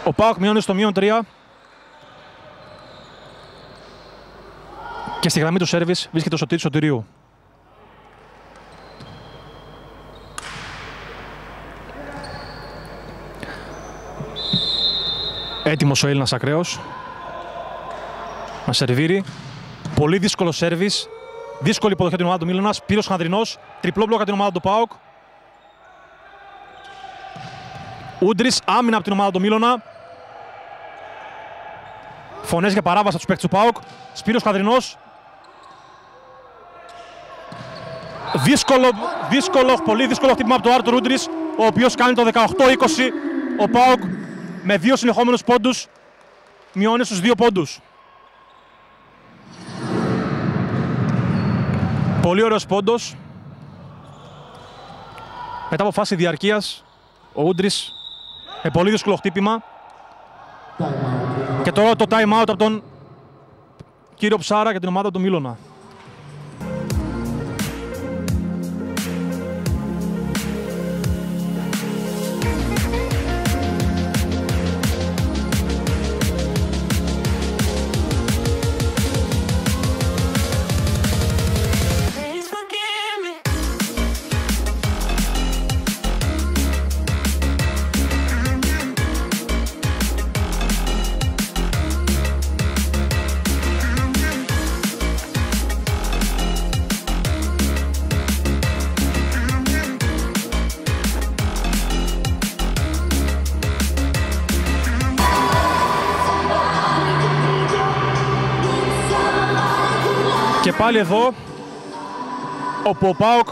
Ο Πάοκ μειώνει στο μείον 3. Και στη γραμμή του σέρβις βρίσκεται ο Σωτήρης Σωτηρίου. Έτοιμος ο Έλληνας ακραίος. Να σερβίρει. Πολύ δύσκολο σέρβις. Δύσκολη υποδοχή από την ομάδα του Μίλωνας. Πύρος Χανδρινός. Τριπλό μπλοκ από την ομάδα του ΠΑΟΚ. Ούντρις άμυνα από την ομάδα του Μίλωνα. Φωνές για παράβαση από τους παίκτες του ΠΑΟΚ. Σπύρος Χανδρινός. Δύσκολο, δύσκολο, πολύ δύσκολο χτύπημα από τον Άρτουρ Ούντρις, ο οποίος κάνει το 18-20. Ο ΠΑΟΚ με δύο συνεχόμενους πόντους μειώνει στους δύο πόντους. Πολύ ωραίος πόντος. Μετά από φάση διαρκείας, ο Ούντρις με πολύ δύσκολο χτύπημα. Time out. Και τώρα το time out από τον κύριο Ψάρα και την ομάδα του Μίλωνα. Πάλι εδώ, όπου ο Πάοκ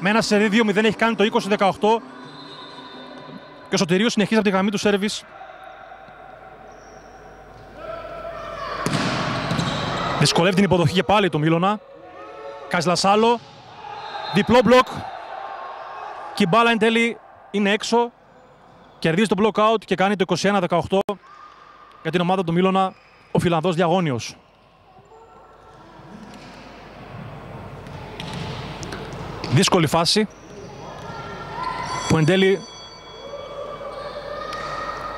με ένα σερί 2-0 έχει κάνει το 20-18 και ο Σωτηρίου συνεχίζει από τη γραμμή του σέρβις. Δυσκολεύει την υποδοχή και πάλι του Μίλωνα. Καζλασάλο. Διπλό μπλοκ. Και η μπάλα εν τέλει είναι έξω. Κερδίζει το block out και κάνει το 21-18 για την ομάδα του Μίλωνα ο Φιλανδός Διαγώνιος. Δύσκολη φάση που εν τέλει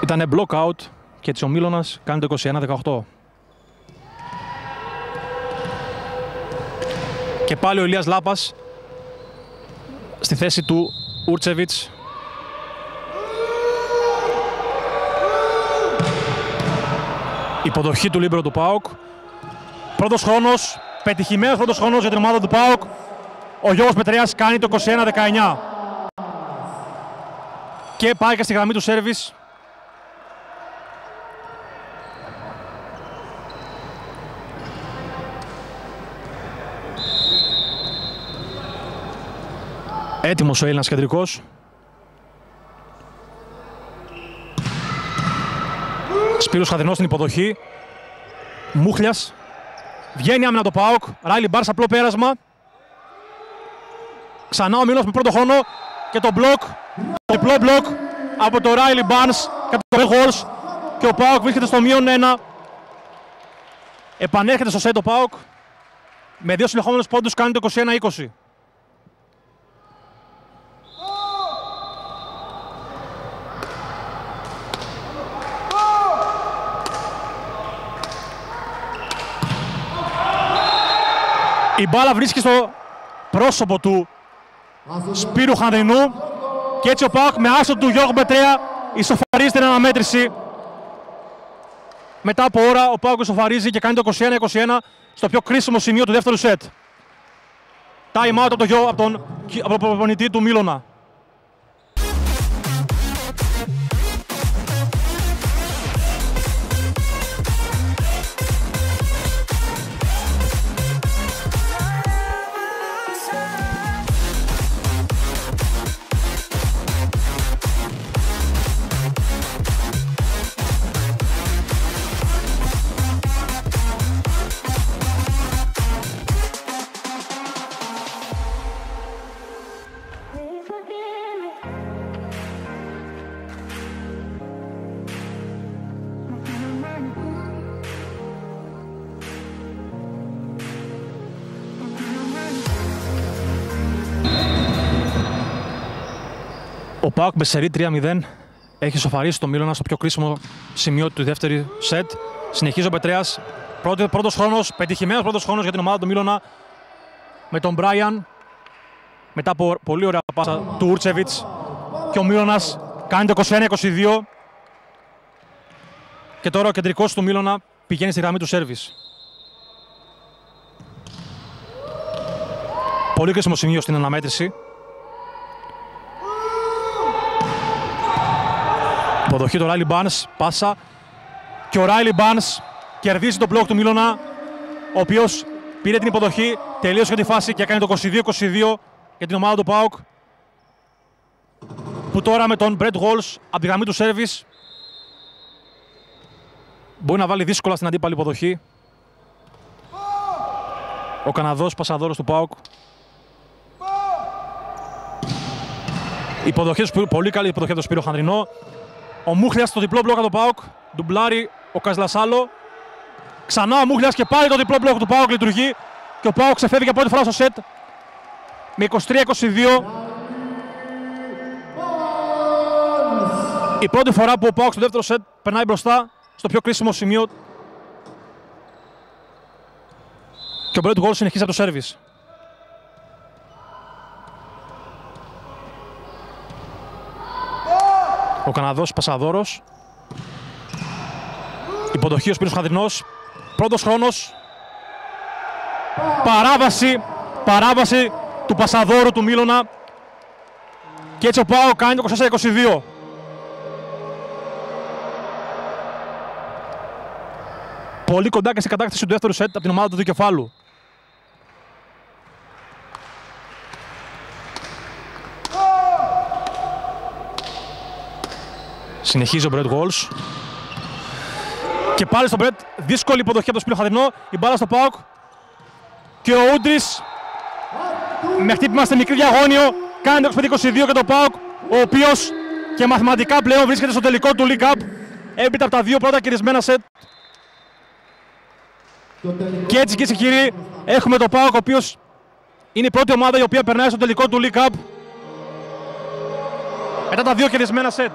ήταν block out και έτσι ο Μίλωνας κάνει το 21-18. Και πάλι ο Ηλίας Λάπας στη θέση του Ούρτσεβιτς. Υποδοχή του Λίμπερο του ΠΑΟΚ. Πρώτος χρόνος, πετυχημένος πρώτος χρόνος για την ομάδα του ΠΑΟΚ. Ο Γιώργος Πετρέας κάνει το 21-19. Και πάει και στη γραμμή του σέρβις. Έτοιμος ο Έλληνας κεντρικός. Σπύρος Χαδρινός στην υποδοχή. Μούχλιας. Βγαίνει άμυνα το ΠΑΟΚ. Ράιλι Μπάρς απλό πέρασμα. Ξανά ο Μίλος με πρώτο χρόνο και το μπλοκ. Το διπλό μπλοκ από το Ράιλι Μπάρς και το Ρεχόλς. Και ο ΠΑΟΚ βρίσκεται στο μείον 1. Επανέρχεται στο σετ ο ΠΑΟΚ. Με δύο συνεχόμενους πόντους κάνει το 21-20. Η μπάλα βρίσκει στο πρόσωπο του Σπύρου Χανδρινού και έτσι ο Πάοκ με άσο του Γιώργου Μπετρέα ισοφαρίζει την αναμέτρηση. Μετά από ώρα ο Πάοκ ισοφαρίζει και κάνει το 21-21 στο πιο κρίσιμο σημείο του δεύτερου σετ. Time out από τον, Γιώ- από τον, από τον προπονητή του Μίλωνα. Ο Πάοκ με σερή 3-0 έχει σοφαρίσει το Μίλωνα στο πιο κρίσιμο σημείο του δεύτερου σετ. Συνεχίζει ο Πετρέας. Πρώτο χρόνος, πετυχημένος πρώτος χρόνος για την ομάδα του Μίλωνα με τον Μπράιαν. Μετά από πολύ ωραία πάσα του Ούρτσεβιτς. Και ο Μίλωνας κάνει το 21-22. Και τώρα ο κεντρικός του Μίλωνα πηγαίνει στη γραμμή του σέρβι. Πολύ κρίσιμο σημείο στην αναμέτρηση. Υποδοχή του Ράιλι Μπάνς, πάσα. Και ο Ράιλι Μπάνς κερδίζει τον μπλοκ του Μίλωνα, ο οποίος πήρε την υποδοχή, τελείωσε και τη φάση και έκανε το 22-22 για την ομάδα του ΠΑΟΚ. Που τώρα με τον Μπρέτ Γόλς από τη γραμμή του σέρβις μπορεί να βάλει δύσκολα στην αντίπαλη υποδοχή. Ο Καναδός πασαδόρος του ΠΑΟΚ. Υποδοχή του Σπύρου, πολύ καλή υποδοχή από τον Σπύρο Χανδρινό. Ο Μούχλιας στο διπλό μπλοκ από τον Πάοκ. Ντουμπλάρει ο Καζλασάλο. Ξανά ο Μούχλιας και πάλι το διπλό μπλοκ του Πάοκ λειτουργεί. Και ο Πάοκ ξεφεύγει για πρώτη φορά στο σετ. Με 23-22. Η πρώτη φορά που ο Πάοκ στο δεύτερο σετ περνάει μπροστά στο πιο κρίσιμο σημείο. Και ο Μπρέτ Γκολ συνεχίζει από το σέρβις. Καναδός Πασαδόρος. Υποδοχή ο Σπύρος Χανδρινός. Πρώτος χρόνος. Παράβαση. Παράβαση του Πασαδόρου του Μίλωνα. Και έτσι ο Πάο κάνει το 24-22. Πολύ κοντά και σε κατάκτηση του δεύτερου σετ από την ομάδα του δικεφάλου. Συνεχίζει ο Μπρέτ Γόλς. Και πάλι στον Μπρετ, δύσκολη υποδοχή από το Σπύρο Χαδρινό. Η μπάλα στο Πάοκ. Και ο Ούντρις με χτύπημα στη μικρή διαγώνιο κάνει το 22 και το Πάοκ, ο οποίος και μαθηματικά πλέον βρίσκεται στο τελικό του League Cup. Έπειτα από τα δύο πρώτα κερδισμένα σετ. Και έτσι και κύριοι, έχουμε το Πάοκ, ο οποίος είναι η πρώτη ομάδα η οποία περνάει στο τελικό του League Cup. Μετά τα δύο κερδισμένα σετ.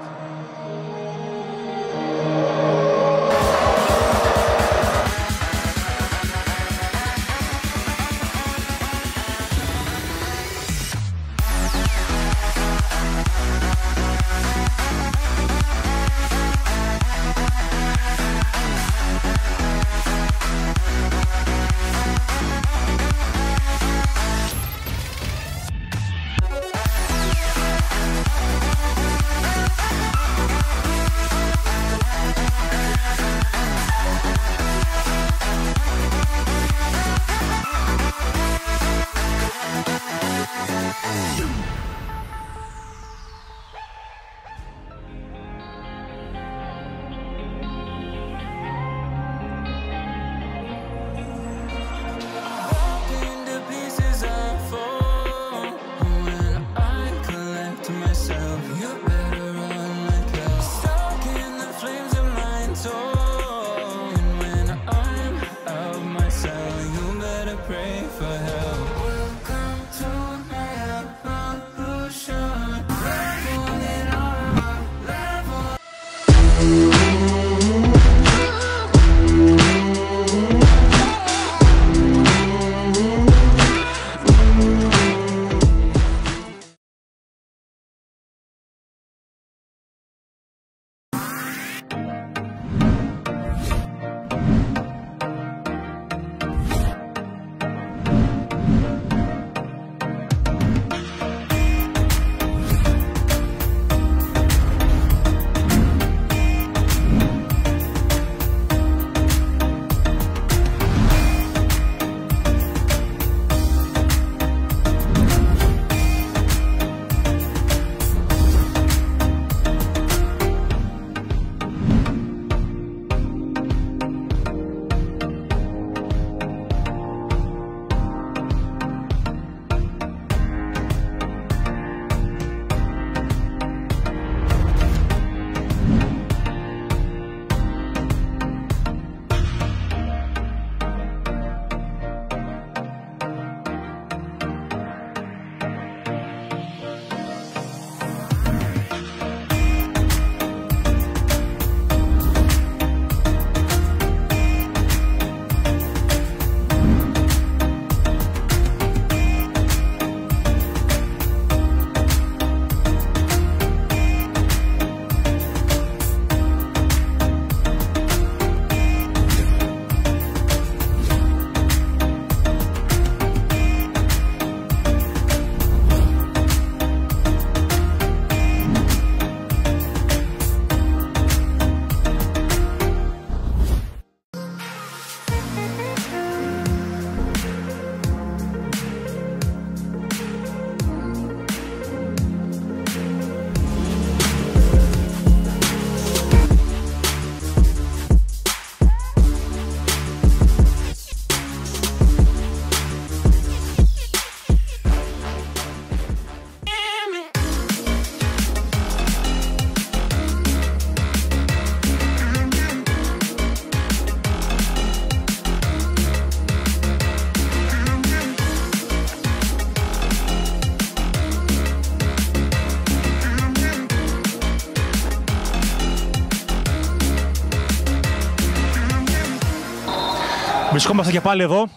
Βρισκόμαστε και πάλι εδώ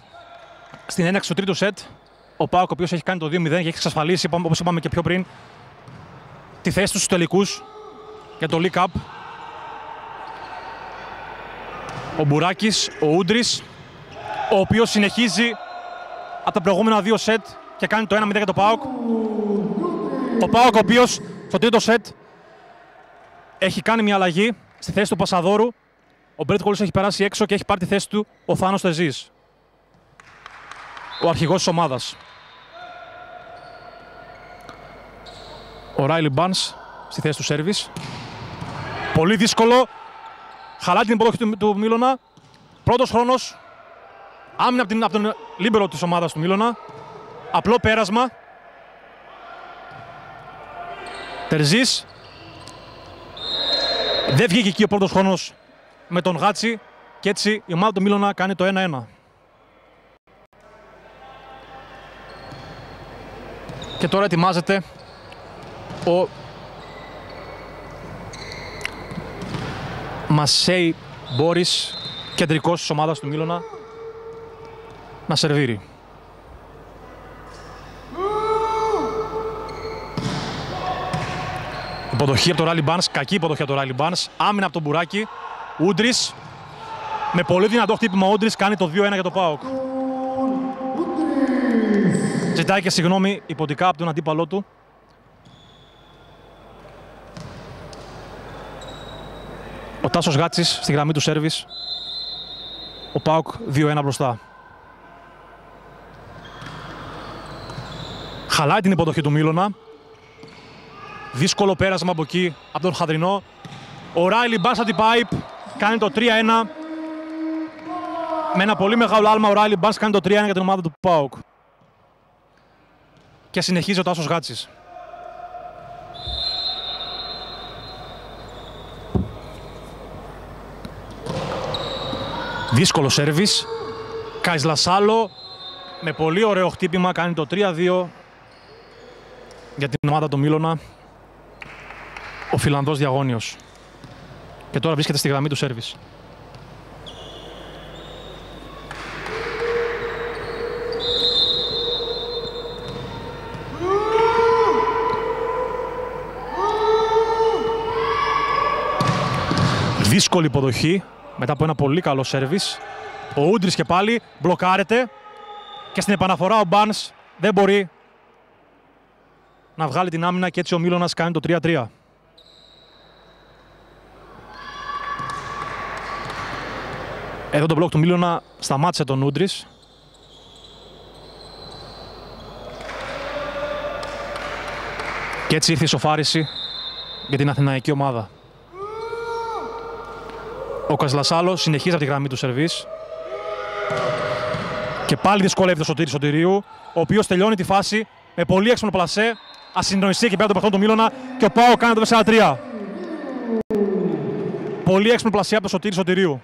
στην έναξη του τρίτου σετ. Ο Πάοκ, ο οποίος έχει κάνει το 2-0 και έχει εξασφαλίσει, όπως είπαμε και πιο πριν, τη θέση τους στους τελικούς για το League Cup. Ο Μπουράκης, ο Ούντρης, ο οποίος συνεχίζει από τα προηγούμενα δύο σετ και κάνει το 1-0 για το Πάοκ. Ο Πάοκ, ο οποίος στο τρίτο σετ έχει κάνει μια αλλαγή στη θέση του Πασαδόρου. Ο Μπρέτ Κόλλης έχει περάσει έξω και έχει πάρει τη θέση του ο Θάνος Τεζής. Ο αρχηγός της ομάδας. Ο Ράιλι Μπάνς στη θέση του σέρβις. Πολύ δύσκολο. Χαλάει την υποδοχή του, του Μίλωνα. Πρώτος χρόνος. Άμυνα από, την, από τον λίμπερο της ομάδας του Μίλωνα. Απλό πέρασμα. Τερζής. Δεν βγήκε εκεί ο πρώτος χρόνος με τον Γάτσι και έτσι η ομάδα του Μίλωνα κάνει το 1-1. Και τώρα ετοιμάζεται ο Μασέι Μπόρις, κεντρικός της ομάδας του Μίλωνα, να σερβίρει. Υποδοχή από το Ράλι Μπάνς, κακή υποδοχή από το Ράλι Μπάνς, άμυνα από τον Μπουράκη, Ούντρις, με πολύ δυνατό χτύπημα ο Ούντρις κάνει το 2-1 για το ΠΑΟΚ. Ζητάει και συγγνώμη υποτικά από τον αντίπαλό του. Ο Τάσος Γάτσης στη γραμμή του σέρβις. Ο ΠΑΟΚ 2-1 μπροστά. Χαλάει την υποδοχή του Μίλωνα. Δύσκολο πέρασμα από εκεί, από τον Χαδρινό. Ο Ράιλι μπάσα την πάιπ, κάνει το 3-1. Με ένα πολύ μεγάλο άλμα ο Ράιλι Μπάς κάνει το 3-1 για την ομάδα του ΠΑΟΚ. Και συνεχίζει ο Τάσος Γάτσης. Δύσκολο σέρβις. Κάις Λασάλο με πολύ ωραίο χτύπημα κάνει το 3-2 για την ομάδα του Μίλωνα. Ο Φιλανδός Διαγώνιος. Και τώρα βρίσκεται στη γραμμή του σέρβις. Δύσκολη υποδοχή μετά από ένα πολύ καλό σέρβις. Ο Ούντρις και πάλι μπλοκάρεται και στην επαναφορά ο Μπάνς δεν μπορεί να βγάλει την άμυνα και έτσι ο Μίλωνας κάνει το 3-3. Εδώ το μπλοκ του Μίλωνα σταμάτησε τον Ούντρις. Και έτσι ήρθε η σοφάριση για την αθηναϊκή ομάδα. Ο Κασλασάλο συνεχίζει από τη γραμμή του σερβίς. Και πάλι δυσκολεύεται ο Σωτήρης Σωτηρίου, ο οποίος τελειώνει τη φάση με πολύ έξυπνο πλασέ, ασυντονιστεί εκεί πέρα τον παιχνίδι του Μίλωνα και ο Πάο κάνει το 4-3. Πολύ έξυπνο πλασέ από τον Σωτήρη Σωτηρίου.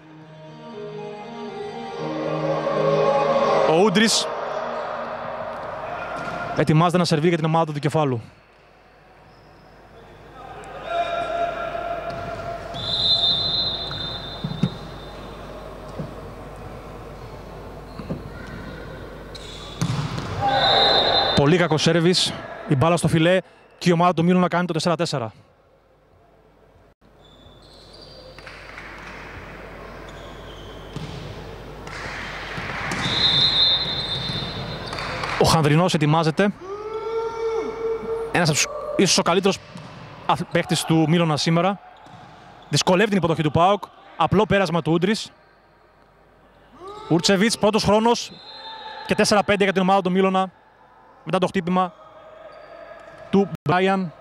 Ο Ούντρις ετοιμάζεται να σερβίρει για την ομάδα του κεφάλου. Πολύ κακός σέρβις, η μπάλα στο φιλέ και η ομάδα του Μίλου να κάνει το 4-4. Χανδρινός ετοιμάζεται. Ένας από τους, ίσως ο καλύτερος αθ- παίκτης του Μίλωνα σήμερα. Δυσκολεύει την υποδοχή του ΠΑΟΚ. Απλό πέρασμα του Ούντρης. Ουρτσεβίτς, πρώτος χρόνος και 4-5 για την ομάδα του Μίλωνα μετά το χτύπημα του Μπράιαν,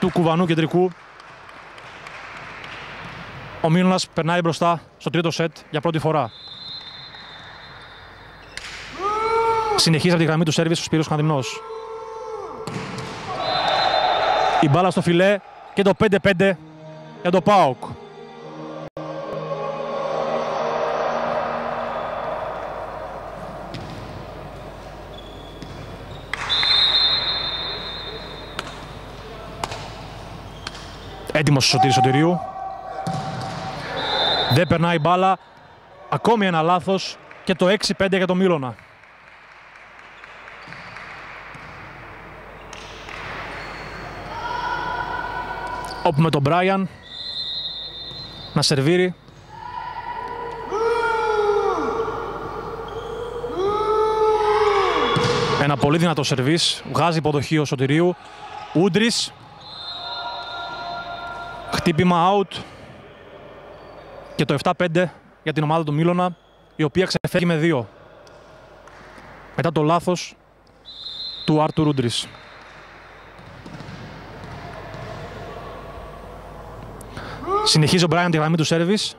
του κουβανού κεντρικού. Ο Μίλωνας περνάει μπροστά στο τρίτο σετ για πρώτη φορά. Συνεχίζει από τη γραμμή του σέρβις ο Σπύρος Χανδρινός. Η μπάλα στο φιλέ και το 5-5 για το ΠΑΟΚ. Έτοιμος ο Σωτήρης Σωτηρίου. Δεν περνάει η μπάλα. Ακόμη ένα λάθος και το 6-5 για το Μίλωνα. Όπου με τον Μπράιαν να σερβίρει. Ένα πολύ δυνατό σερβίς. Βγάζει υποδοχή ο Σωτηρίου. Ούντρις. Χτύπημα out. Και το 7-5 για την ομάδα του Μίλωνα, η οποία ξεφεύγει με δύο. Μετά το λάθος του Άρτου Ρούντρις. Συνεχίζει ο Μπράιαν τη γραμμή του σέρβις.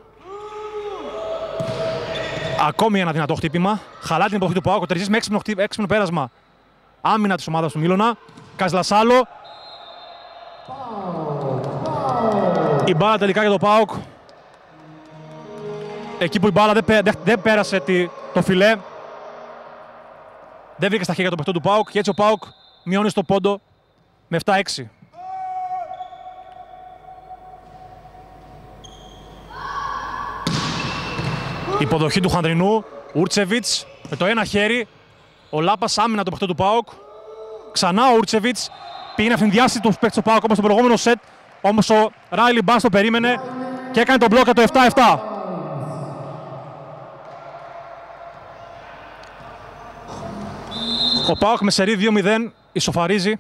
Ακόμη ένα δυνατό χτύπημα. Χαλά την υποδοχή του Πάουκ. Ο Τερζής με έξυπνο, χτύπ- έξυπνο πέρασμα. Άμυνα της ομάδας του Μίλωνα. Κασλασάλο. Η μπάλα τελικά για το Πάουκ. Εκεί που η μπάλα δεν, πέ- δεν- δεν πέρασε τη- το φιλέ. Δεν βρήκε στα χέρια του παιχτό του Πάουκ και έτσι ο Πάουκ μειώνει στο πόντο με 7-6. Υποδοχή του Χανδρινού. Ούρτσεβιτς με το ένα χέρι. Ο Λάπας άμυνα το παιχτό του Πάουκ. Ξανά ο Ούρτσεβιτς πήγε να συνδυάσει το παίκτη του Πάουκ όπως στο προηγούμενο σετ. Όμως ο Ράιλι Μπάν το περίμενε και έκανε τον μπλοκ για το 7-7. Ο Πάουκ με σερί 2-0 ισοφαρίζει.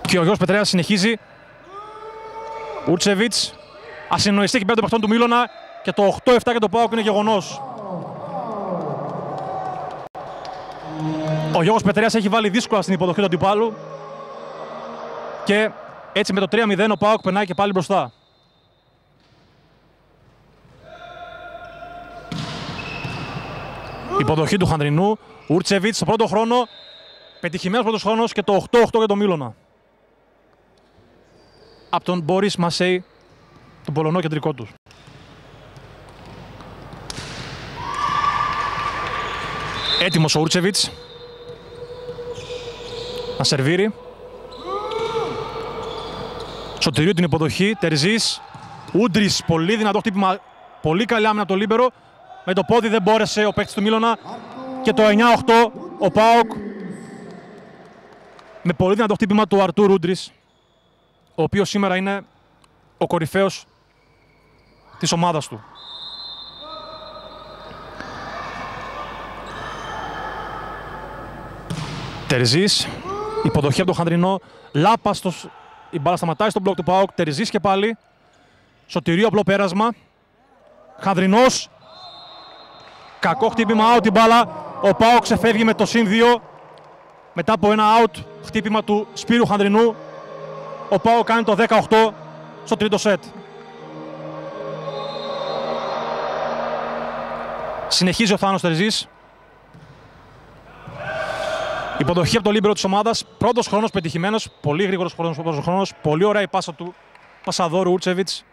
Και ο Γιώργος Πετρέας συνεχίζει. Ούρτσεβιτς ασυνοηστεί εκεί πέρα των παιχτών του Μίλωνα και το 8-7 για το Πάουκ είναι γεγονός. Ο Γιώργος Πετρέας έχει βάλει δύσκολα στην υποδοχή του αντιπάλου και έτσι με το 3-0 ο Πάουκ περνάει και πάλι μπροστά. Υποδοχή του Χανδρινού. Ούρτσεβιτς στο πρώτο χρόνο. Πετυχημένος πρώτος χρόνος και το 8-8 για τον Μίλωνα. Από τον Μπόρις Μασέη, τον Πολωνό κεντρικό τους. Έτοιμος ο Ούρτσεβιτς. Να σερβίρει. Σωτηρίου την υποδοχή. Τερζής. Ούντρις. Πολύ δυνατό χτύπημα. Πολύ καλή άμυνα από το Λίμπερο. Με το πόδι δεν μπόρεσε ο παίκτης του Μίλωνα. Και το 9-8 ο Πάοκ. Με πολύ δυνατό χτύπημα του Αρτούρ Ούντρις. Ο οποίος σήμερα είναι ο κορυφαίος της ομάδας του. Τερζής. Υποδοχή από τον Χανδρινό. Λάπα στο... Η μπάλα σταματάει στον μπλοκ του Πάοκ. Τερζής και πάλι. Σωτηρίο απλό πέρασμα. Χανδρινός. Κακό χτύπημα out την μπάλα. Ο Πάοκ ξεφεύγει με το συν 2. Μετά από ένα out χτύπημα του Σπύρου Χανδρινού. Ο Πάοκ κάνει το 18 στο τρίτο σετ. Συνεχίζει ο Θάνος Τερζής. Υποδοχή από το λίμπερο της ομάδας. Πρώτος χρόνος πετυχημένος. Πολύ γρήγορος χρόνος, πρώτος χρόνος. Πολύ ωραία η πάσα του Πασαδόρου Ούρτσεβιτς.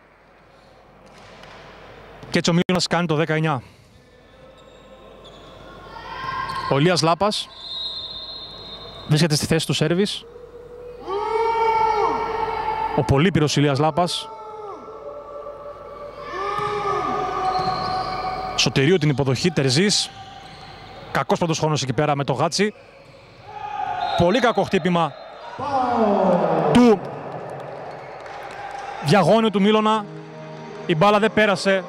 Και έτσι ο Μίλωνας κάνει το 19. Ο Ηλίας Λάπας βρίσκεται στη θέση του σέρβις. Ο πολύπυρος Ηλίας Λάπας. Σωτηρίου την υποδοχή, Τερζής. Κακός πρώτος χρόνος εκεί πέρα με το γάτσι. Πολύ κακό χτύπημα του διαγώνιου του Μίλωνα. Η μπάλα δεν πέρασε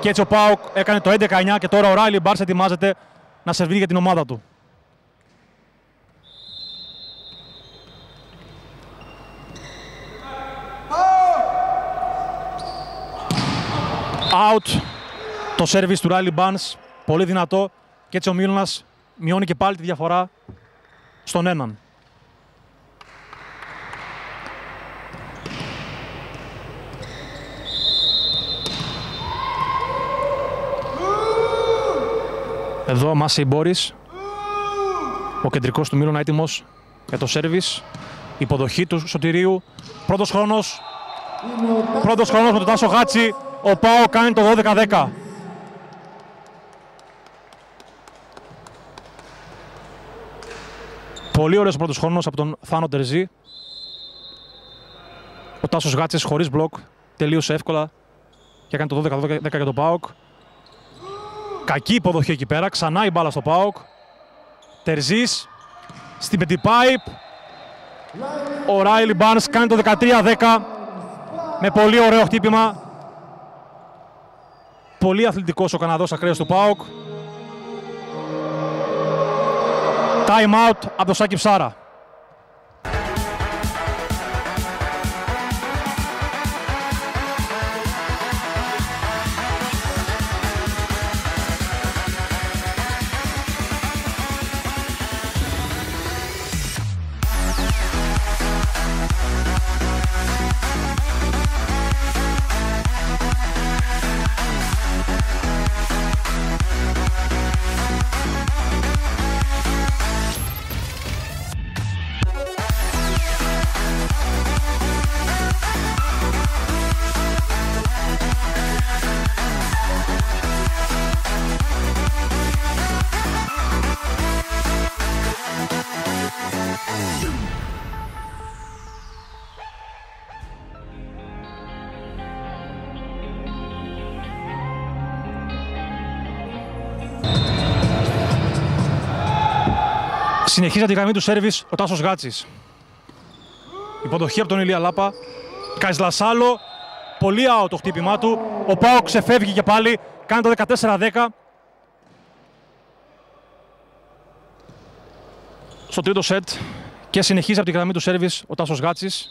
και έτσι ο Πάουκ έκανε το 11-9 και τώρα ο Ράιλι Μπάρς ετοιμάζεται να σερβίρει για την ομάδα του. Out το σερβις του Ράιλι Μπάρς, πολύ δυνατό και έτσι ο Μίλωνας μειώνει και πάλι τη διαφορά στον έναν. Εδώ Μάσεϊ Μπόρις, ο κεντρικός του Μίλωνα έτοιμος για το σέρβις. Υποδοχή του Σωτηρίου. Πρώτος χρόνος. Πρώτος χρόνος με τον Τάσο Γάτσι. Ο Πάο κάνει το 12-10. Πολύ ωραίος ο πρώτος χρόνος από τον Θάνο Τερζή. Ο Τάσος Γάτσης χωρίς μπλοκ. Τελείωσε εύκολα και έκανε το 12-10 για τον ΠΑΟΚ. Κακή υποδοχή εκεί πέρα. Ξανά η μπάλα στο ΠΑΟΚ. Τερζής στην πεντιπάιπ. Ο Ράιλι Μπάρνς κάνει το 13-10 με πολύ ωραίο χτύπημα. Πολύ αθλητικός ο Καναδός ακραίος του ΠΑΟΚ. Time out από το Σάκη Ψάρα. Συνεχίζει από τη γραμμή του σέρβις ο Τάσος Γάτσης. Υποδοχή από τον Ηλία Λάπα. Καϊσλασάλο. Πολύ out το χτύπημά του. Ο Πάο ξεφεύγει και πάλι. Κάνει το 14-10. Στο τρίτο σετ. Και συνεχίζει από τη γραμμή του σέρβις ο Τάσος Γάτσης.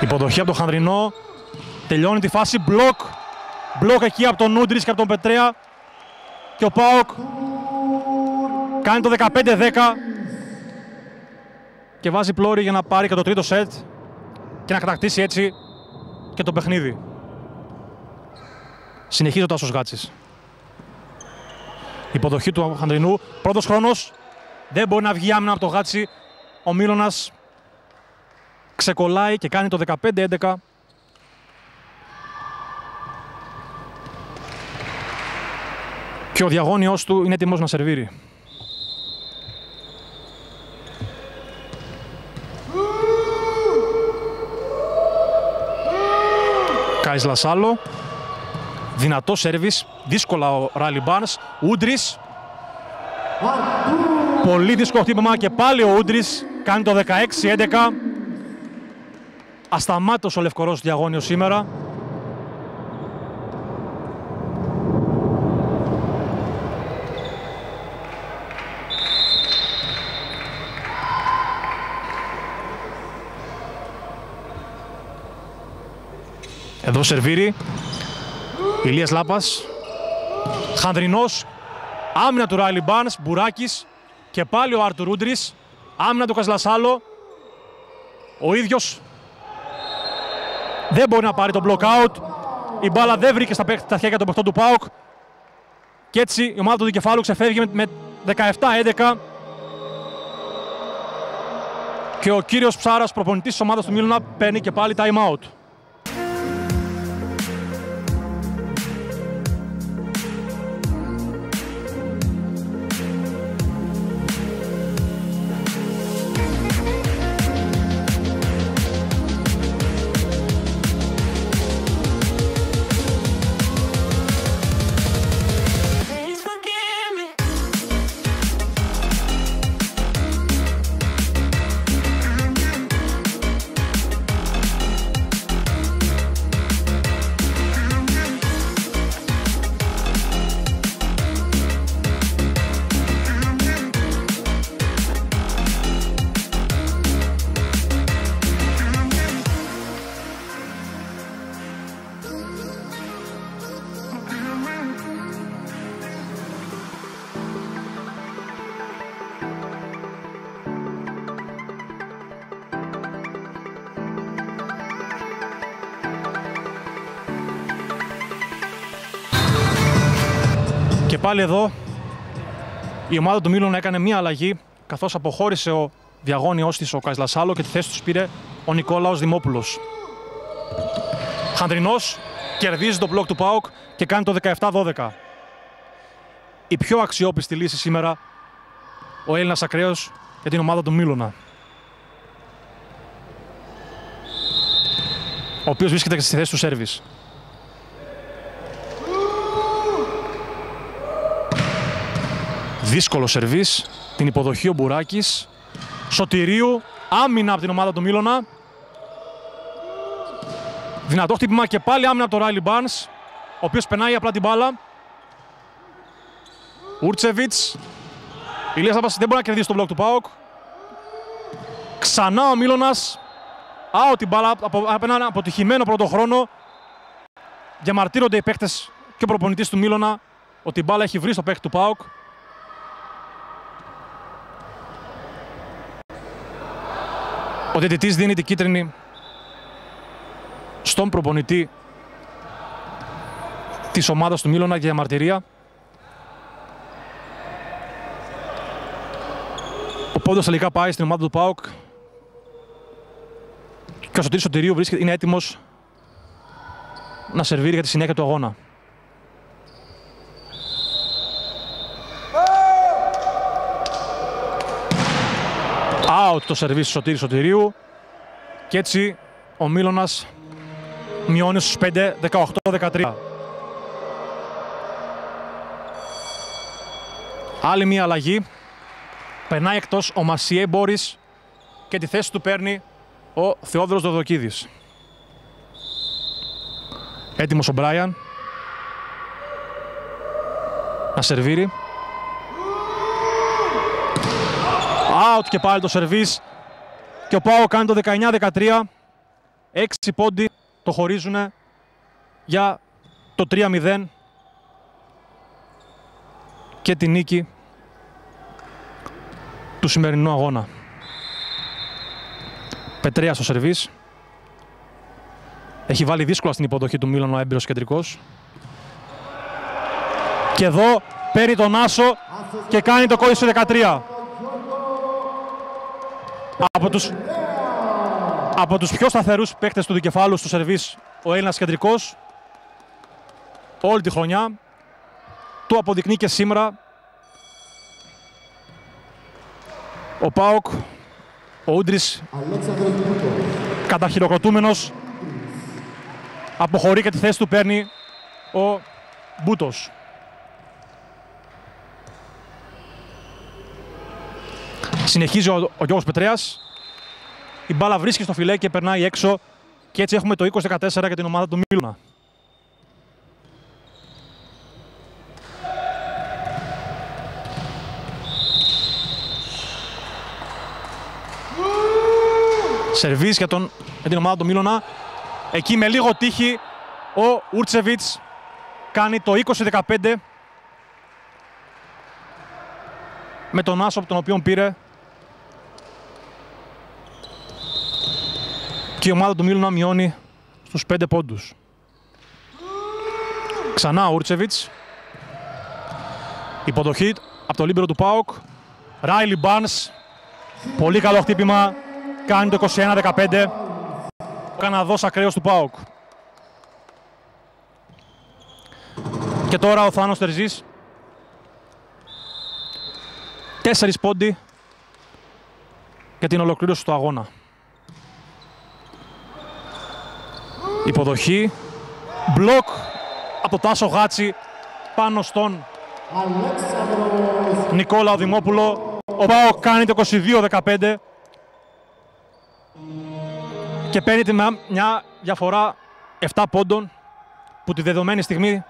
Υποδοχή από τον Χανδρινό. Τελειώνει τη φάση. Μπλοκ. Μπλοκ εκεί από τον Νούντρις και από τον Πετρέα. Και ο Πάοκ κάνει το 15-10 και βάζει πλώρη για να πάρει και το τρίτο σετ και να κατακτήσει έτσι και το παιχνίδι. Συνεχίζει ο Τάσος Γάτσης. Υποδοχή του Χανδρινού. Πρώτος χρόνος. Δεν μπορεί να βγει άμυνα από το Γάτσι. Ο Μίλωνας ξεκολλάει και κάνει το 15-11. Και ο διαγώνιος του είναι έτοιμος να σερβίρει. Κάις Λασάλο. Δυνατό σέρβις. Δύσκολα ο Ράλι Μπάρνς. Ούντρις. Πολύ δύσκολο χτύπημα και πάλι ο Ούντρις κάνει το 16-11. Ασταμάτητος ο Λευκορός διαγώνιος σήμερα. Εδώ σερβίρει. Ηλίας Λάπας. Χανδρινός. Άμυνα του Ράιλι Μπάρνς. Μπουράκης. Και πάλι ο Άρτουρ Ούντρις. Άμυνα του Κασλασάλο. Ο ίδιος δεν μπορεί να πάρει το block out. Η μπάλα δεν βρήκε στα, παίχ- στα χέρια των παιχτών του ΠΑΟΚ. Και έτσι η ομάδα του δικεφάλου ξεφεύγει με, με 17-11. Και ο κύριος Ψάρας, προπονητής της ομάδας του Μίλωνα, παίρνει και πάλι time out. Πάλι εδώ η ομάδα του Μίλων έκανε μία αλλαγή καθώς αποχώρησε ο διαγώνιος της ο Καϊσλασάλο και τη θέση τους πήρε ο Νικόλαος Δημόπουλος. Χανδρινός κερδίζει το μπλοκ του ΠΑΟΚ και κάνει το 17-12. Η πιο αξιόπιστη λύση σήμερα ο Έλληνας ακραίος για την ομάδα του Μίλωνα. Ο οποίος βρίσκεται και στη θέση του σέρβις. Δύσκολο σερβίς, την υποδοχή ο Μπουράκης, Σωτηρίου, άμυνα από την ομάδα του Μίλωνα. Δυνατό χτύπημα και πάλι άμυνα από τον Ράιλι Μπάρνς, ο οποίος περνάει απλά την μπάλα. Ούρτσεβιτς, Ηλίας Λάπας δεν μπορεί να κερδίσει τον μπλοκ του ΠΑΟΚ. Ξανά ο Μίλωνας, out την μπάλα από, από έναν αποτυχημένο πρώτο χρόνο. Διαμαρτύρονται οι παίχτες και ο προπονητής του Μίλωνα ότι η μπάλα έχει βρει στο παίχτη του ΠΑΟΚ. Ο διαιτητής δίνει την κίτρινη στον προπονητή της ομάδας του Μίλωνα για διαμαρτυρία. Ο πόντος τελικά πάει στην ομάδα του ΠΑΟΚ και ο Σωτήρης Σωτηρίου βρίσκεται, είναι έτοιμος να σερβίρει για τη συνέχεια του αγώνα. out το σερβίς Σωτήρη Σωτηρίου και έτσι ο Μίλωνας μειώνει στους 5, 18-13. Άλλη μία αλλαγή. Περνάει εκτός ο Μασιέ Μπόρις και τη θέση του παίρνει ο Θεόδωρος Δοδοκίδης. Έτοιμος ο Μπράιαν. Να σερβίρει. Out και πάλι το σερβίς. Και ο Πάο κάνει το 19-13. 6 πόντι το χωρίζουν για το 3-0 και τη νίκη του σημερινού αγώνα. Πετρέα στο σερβίς. Έχει βάλει δύσκολα στην υποδοχή του Μίλαν ο έμπειρος κεντρικός. Και εδώ παίρνει τον Άσο και κάνει το κόλληση 13. Από τους, από τους πιο σταθερούς παίκτες του δικεφάλου στο σερβίς ο Έλληνας κεντρικός όλη τη χρονιά. Το αποδεικνύει και σήμερα. Ο Πάοκ, ο Ούντρης, Αλέξανδρος Μπούτος. καταχειροκροτούμενος, αποχωρεί και τη θέση του παίρνει ο Μπούτος. Συνεχίζει ο, ο Γιώργος Πετρέας. Η μπάλα βρίσκει στο φιλέ και περνάει έξω. Και έτσι έχουμε το 20-14 για την ομάδα του Μίλουνα. Σερβίς για, τον, για την ομάδα του Μίλωνα. Εκεί με λίγο τύχη ο Ούρτσεβιτς κάνει το 20-15 με τον Άσο από τον οποίο πήρε και η ομάδα του Μίλωνα μειώνει στους 5 πόντους. Ξανά ο Ούρτσεβιτς. Υποδοχή από το λίμπερο του ΠΑΟΚ. Ράιλι Μπάνς. Πολύ καλό χτύπημα. Κάνει το 21-15. Ο Καναδός ακραίος του ΠΑΟΚ. Και τώρα ο Θάνος Τερζής. Τέσσερις πόντι για την ολοκλήρωση του αγώνα. Υποδοχή. Μπλοκ από το Τάσο Γάτσι πάνω στον Αλέξανδρος Νικόλα Δημόπουλο. Ο Πάο κάνει το 22-15 και παίρνει τη μια- μια διαφορά 7 πόντων που τη δεδομένη στιγμή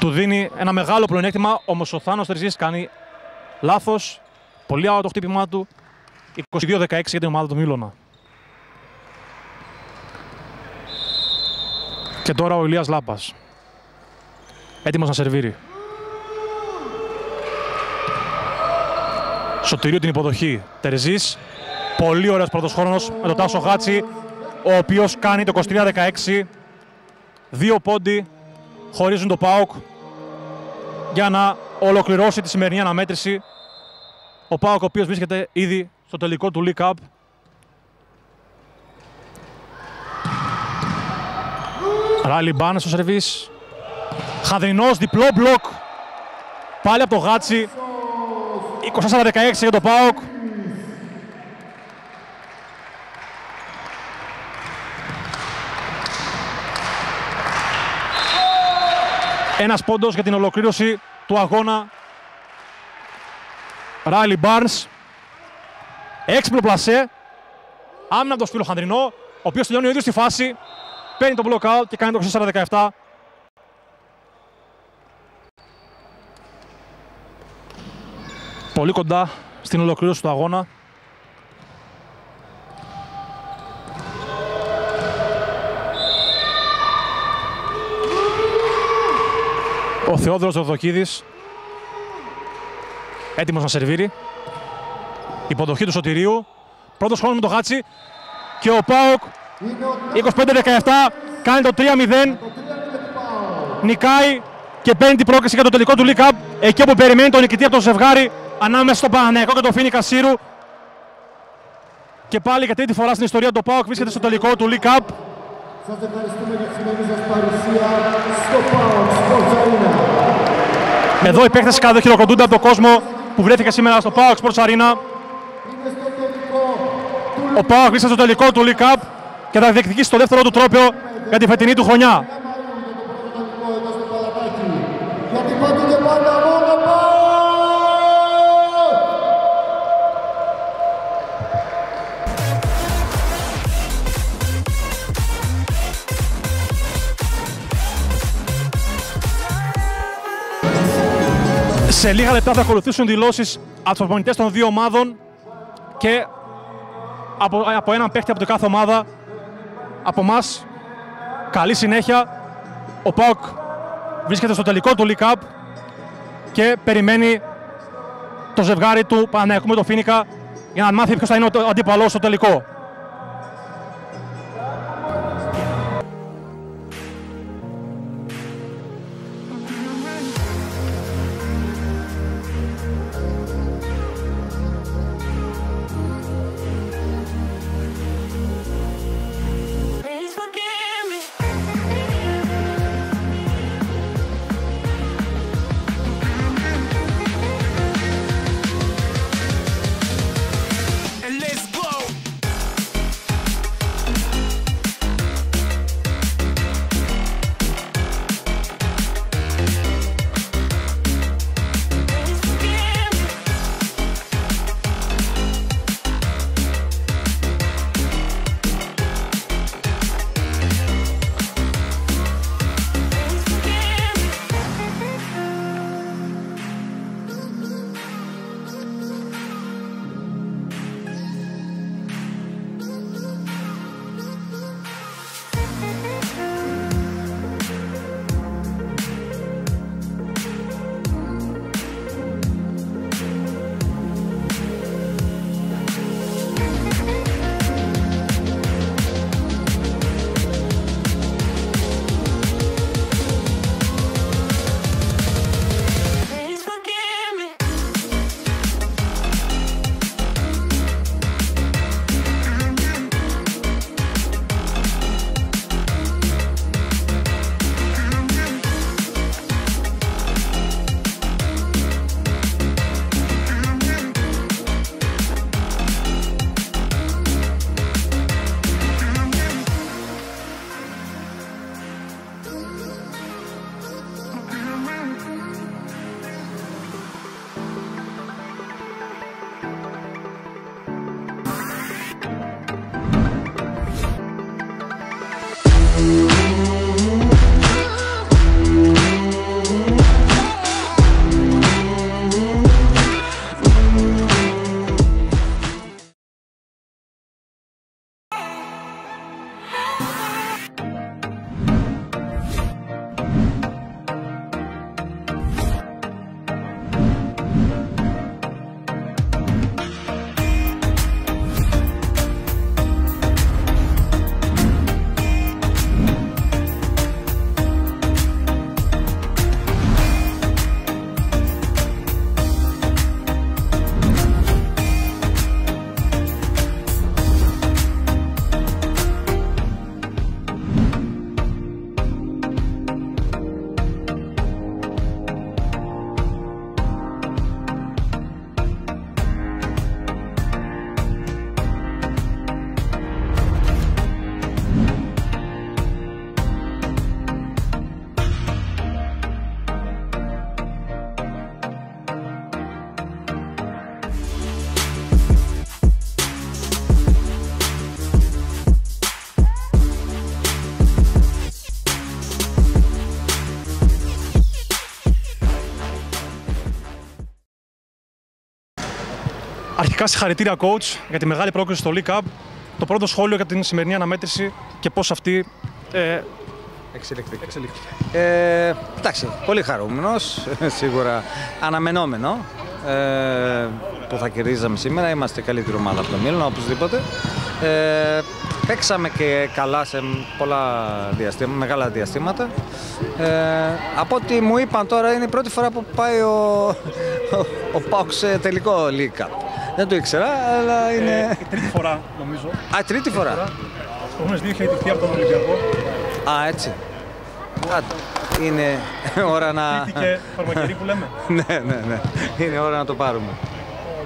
του δίνει ένα μεγάλο πλεονέκτημα. Όμως ο Θάνος Τερζής κάνει λάθος. Πολύ άλλο το χτύπημά του. 22-16 για την ομάδα του Μίλωνα. Και τώρα ο Ηλίας Λάπας. Έτοιμος να σερβίρει. Σωτηρίου την υποδοχή. Τερζής. Πολύ ωραίος πρώτος χρόνος με τον Τάσο Χάτσι, ο οποίος κάνει το 23-16. Δύο πόντι χωρίζουν το ΠΑΟΚ για να ολοκληρώσει τη σημερινή αναμέτρηση. Ο ΠΑΟΚ ο οποίος βρίσκεται ήδη στο τελικό του League Cup. Ράλι Μπάνε στο σερβίς. Χαδρινός διπλό μπλοκ. Πάλι από το Γάτσι. 24-16 για το ΠΑΟΚ. Ένας πόντος για την ολοκλήρωση του αγώνα. Ράιλι Μπάρνς. Έξυπνο πλασέ. Άμυνα από το Σπύρο Χανδρινό, ο οποίος τελειώνει ο ίδιος στη φάση. Παίρνει το block out και κάνει το 24-17. Πολύ κοντά στην ολοκλήρωση του αγώνα. Ο Θεόδωρος Δοδοκίδης έτοιμος να σερβίρει. Υποδοχή του Σωτηρίου. Πρώτος χρόνος με το Χάτσι. Και ο Πάοκ είναι ο 25-17 κάνει το 3-0. Νικάει και παίρνει την πρόκριση για το τελικό του League Cup. Εκεί όπου περιμένει τον νικητή από το ζευγάρι ανάμεσα στο Παναγιακό και το Φίνικα Σύρου. Και πάλι για τρίτη φορά στην ιστορία το Πάοκ βρίσκεται στο τελικό του League Cup. Σας ευχαριστούμε για τη σημερινή σας παρουσία στο ΠΑΟΚ Sports Arena. Εδώ οι παίκτες χειροκροτούνται από τον κόσμο που βρέθηκε σήμερα στο Πάοκ Sports Arena. Είναι στο τελικό του Ο Πάοκ βρίσκεται στο τελικό του League Cup και θα διεκδικήσει το δεύτερο του τρόπαιο για τη φετινή του χρονιά. Σε λίγα λεπτά θα ακολουθήσουν δηλώσεις από τους των δύο ομάδων και από, από έναν παίχτη από την κάθε ομάδα από εμά, καλή συνέχεια. Ο ΠΑΟΚ βρίσκεται στο τελικό του League Cup και περιμένει το ζευγάρι του Παναθηναϊκού με το Φίνικα για να μάθει ποιος θα είναι ο αντίπαλός στο τελικό. Συγχαρητήρια coach για τη μεγάλη πρόκληση στο League Cup. Το πρώτο σχόλιο για την σημερινή αναμέτρηση και πώς αυτή ε, Εξελιχθήκε. εξελίχθηκε. Ε, εντάξει, πολύ χαρούμενος, [LAUGHS] σίγουρα αναμενόμενο ε, που θα κερδίζαμε σήμερα. Είμαστε η καλύτερη ομάδα από το Μίλνο, οπωσδήποτε. Ε, παίξαμε και καλά σε πολλά διαστήματα, μεγάλα διαστήματα. Ε, από ό,τι μου είπαν τώρα είναι η πρώτη φορά που πάει ο, [LAUGHS] ο, ο Πάουκ σε τελικό League Cup. Δεν το ήξερα, αλλά είναι... Η τρίτη φορά νομίζω. Α, τρίτη φορά. Στις προηγούμενες δύο είχε ιτηθεί από τον Ολυμπιακό. Α, έτσι. Α, είναι [LAUGHS] ώρα να... Τρίτη και φαρμακερή που λέμε. [LAUGHS] ναι, ναι, ναι. Είναι ώρα να το πάρουμε.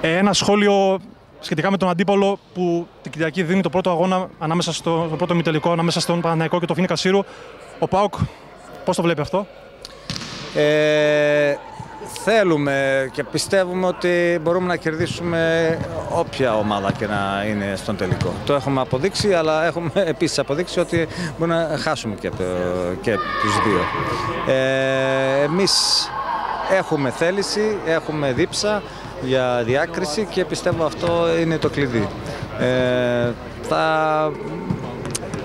Ε, ένα σχόλιο σχετικά με τον αντίπαλο που την Κυριακή δίνει το πρώτο αγώνα ανάμεσα στο, στο πρώτο μητελικό ανάμεσα στον Παναναϊκό και το Φίνικα Σύρου. Ο Πάουκ, πώς το βλέπει αυτό; Ε, θέλουμε και πιστεύουμε ότι μπορούμε να κερδίσουμε όποια ομάδα και να είναι στον τελικό. Το έχουμε αποδείξει, αλλά έχουμε [LAUGHS] επίσης αποδείξει ότι μπορούμε να χάσουμε και, το, και τους δύο. Ε, εμείς έχουμε θέληση, έχουμε δίψα για διάκριση και πιστεύω αυτό είναι το κλειδί. Ε, θα...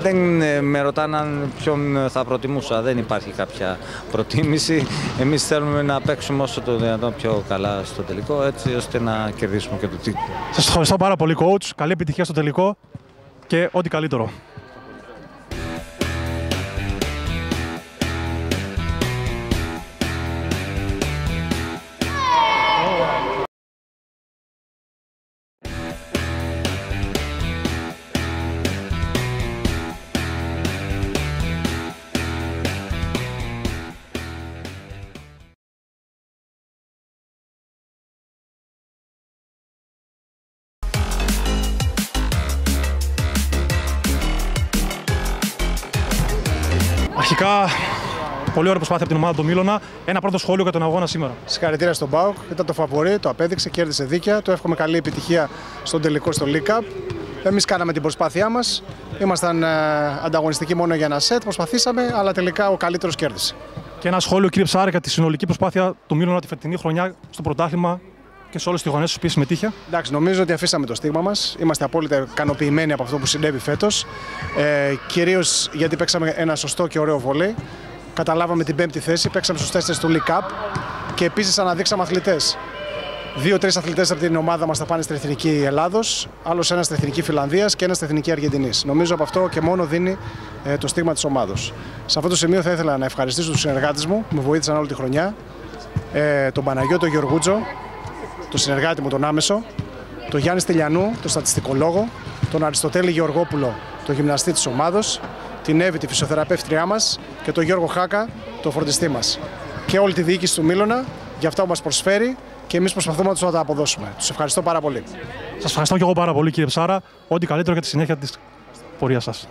Δεν ε, με ρωτάνε αν ποιον θα προτιμούσα, δεν υπάρχει κάποια προτίμηση. Εμείς θέλουμε να παίξουμε όσο το δυνατόν πιο καλά στο τελικό, έτσι ώστε να κερδίσουμε και το τίτλο. Σας ευχαριστώ πάρα πολύ, coach. Καλή επιτυχία στο τελικό και ό,τι καλύτερο. Πολύ ωραία προσπάθεια από την ομάδα του Μίλωνα. Ένα πρώτο σχόλιο για τον αγώνα σήμερα. Συγχαρητήρια στον Μπάουκ. Ήταν το φαβορή, το απέδειξε, κέρδισε δίκαια. Το εύχομαι καλή επιτυχία στον τελικό στο League Cup. Εμείς κάναμε την προσπάθειά μας. Ήμασταν ε, ανταγωνιστικοί μόνο για ένα σετ. Προσπαθήσαμε, αλλά τελικά ο καλύτερος κέρδισε. Και ένα σχόλιο, κύριε Ψάρη, για τη συνολική προσπάθεια του Μίλωνα τη φετινή χρονιά στο πρωτάθλημα και σε όλες τις αγωνίε που συμμετείχε. Εντάξει, νομίζω ότι αφήσαμε το στίγμα μας. Είμαστε απόλυτα ικανοποιημένοι από αυτό που συνέβη φέτος. Ε, Κυρίως γιατί παίξαμε ένα σωστό και ωραίο βολέ. Καταλάβαμε την πέμπτη θέση, παίξαμε στους τέσσερις του League Cup και επίσης αναδείξαμε αθλητές. Δύο-τρεις αθλητές από την ομάδα μας θα πάνε στην Εθνική Ελλάδος, άλλος ένας στην Εθνική Φιλανδίας και ένας στην Εθνική Αργεντινής. Νομίζω από αυτό και μόνο δίνει ε, το στίγμα της ομάδα. Σε αυτό το σημείο θα ήθελα να ευχαριστήσω τους συνεργάτες μου που με βοήθησαν όλη τη χρονιά. Ε, τον Παναγιώτο Γεωργούτζο, τον συνεργάτη μου τον Άμεσο, τον Γιάννη Στυλιανού, τον στατιστικολόγο, τον Αριστοτέλη Γεωργόπουλο, τον γυμναστή της ομάδος, την Εύη, τη φυσιοθεραπεύτριά μας και τον Γιώργο Χάκα, τον φροντιστή μας. Και όλη τη διοίκηση του Μίλωνα για αυτά που μας προσφέρει και εμείς προσπαθούμε να τους τα αποδώσουμε. Τους ευχαριστώ πάρα πολύ. Σας ευχαριστώ και εγώ πάρα πολύ, κύριε Ψάρα. Ό,τι καλύτερο για τη συνέχεια της πορείας σας.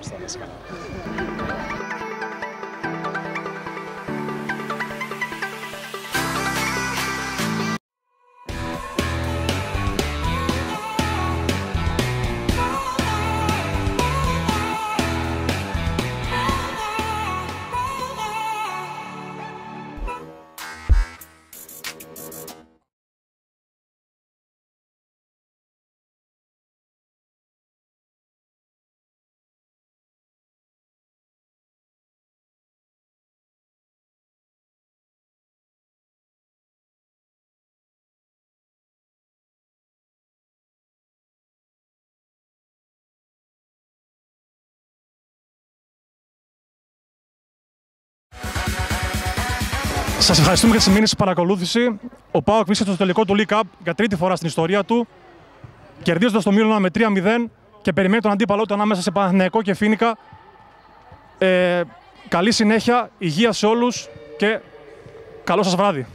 Σας ευχαριστούμε για τη σημερινή παρακολούθηση. Ο Πάοκ βρίσκεται στο τελικό του League Cup για τρίτη φορά στην ιστορία του, κερδίζοντας το Μίλωνα με 3-0 και περιμένει τον αντίπαλό του ανάμεσα σε Παναθηναϊκό και Φίνικα. Ε, καλή συνέχεια, υγεία σε όλους και καλό σας βράδυ.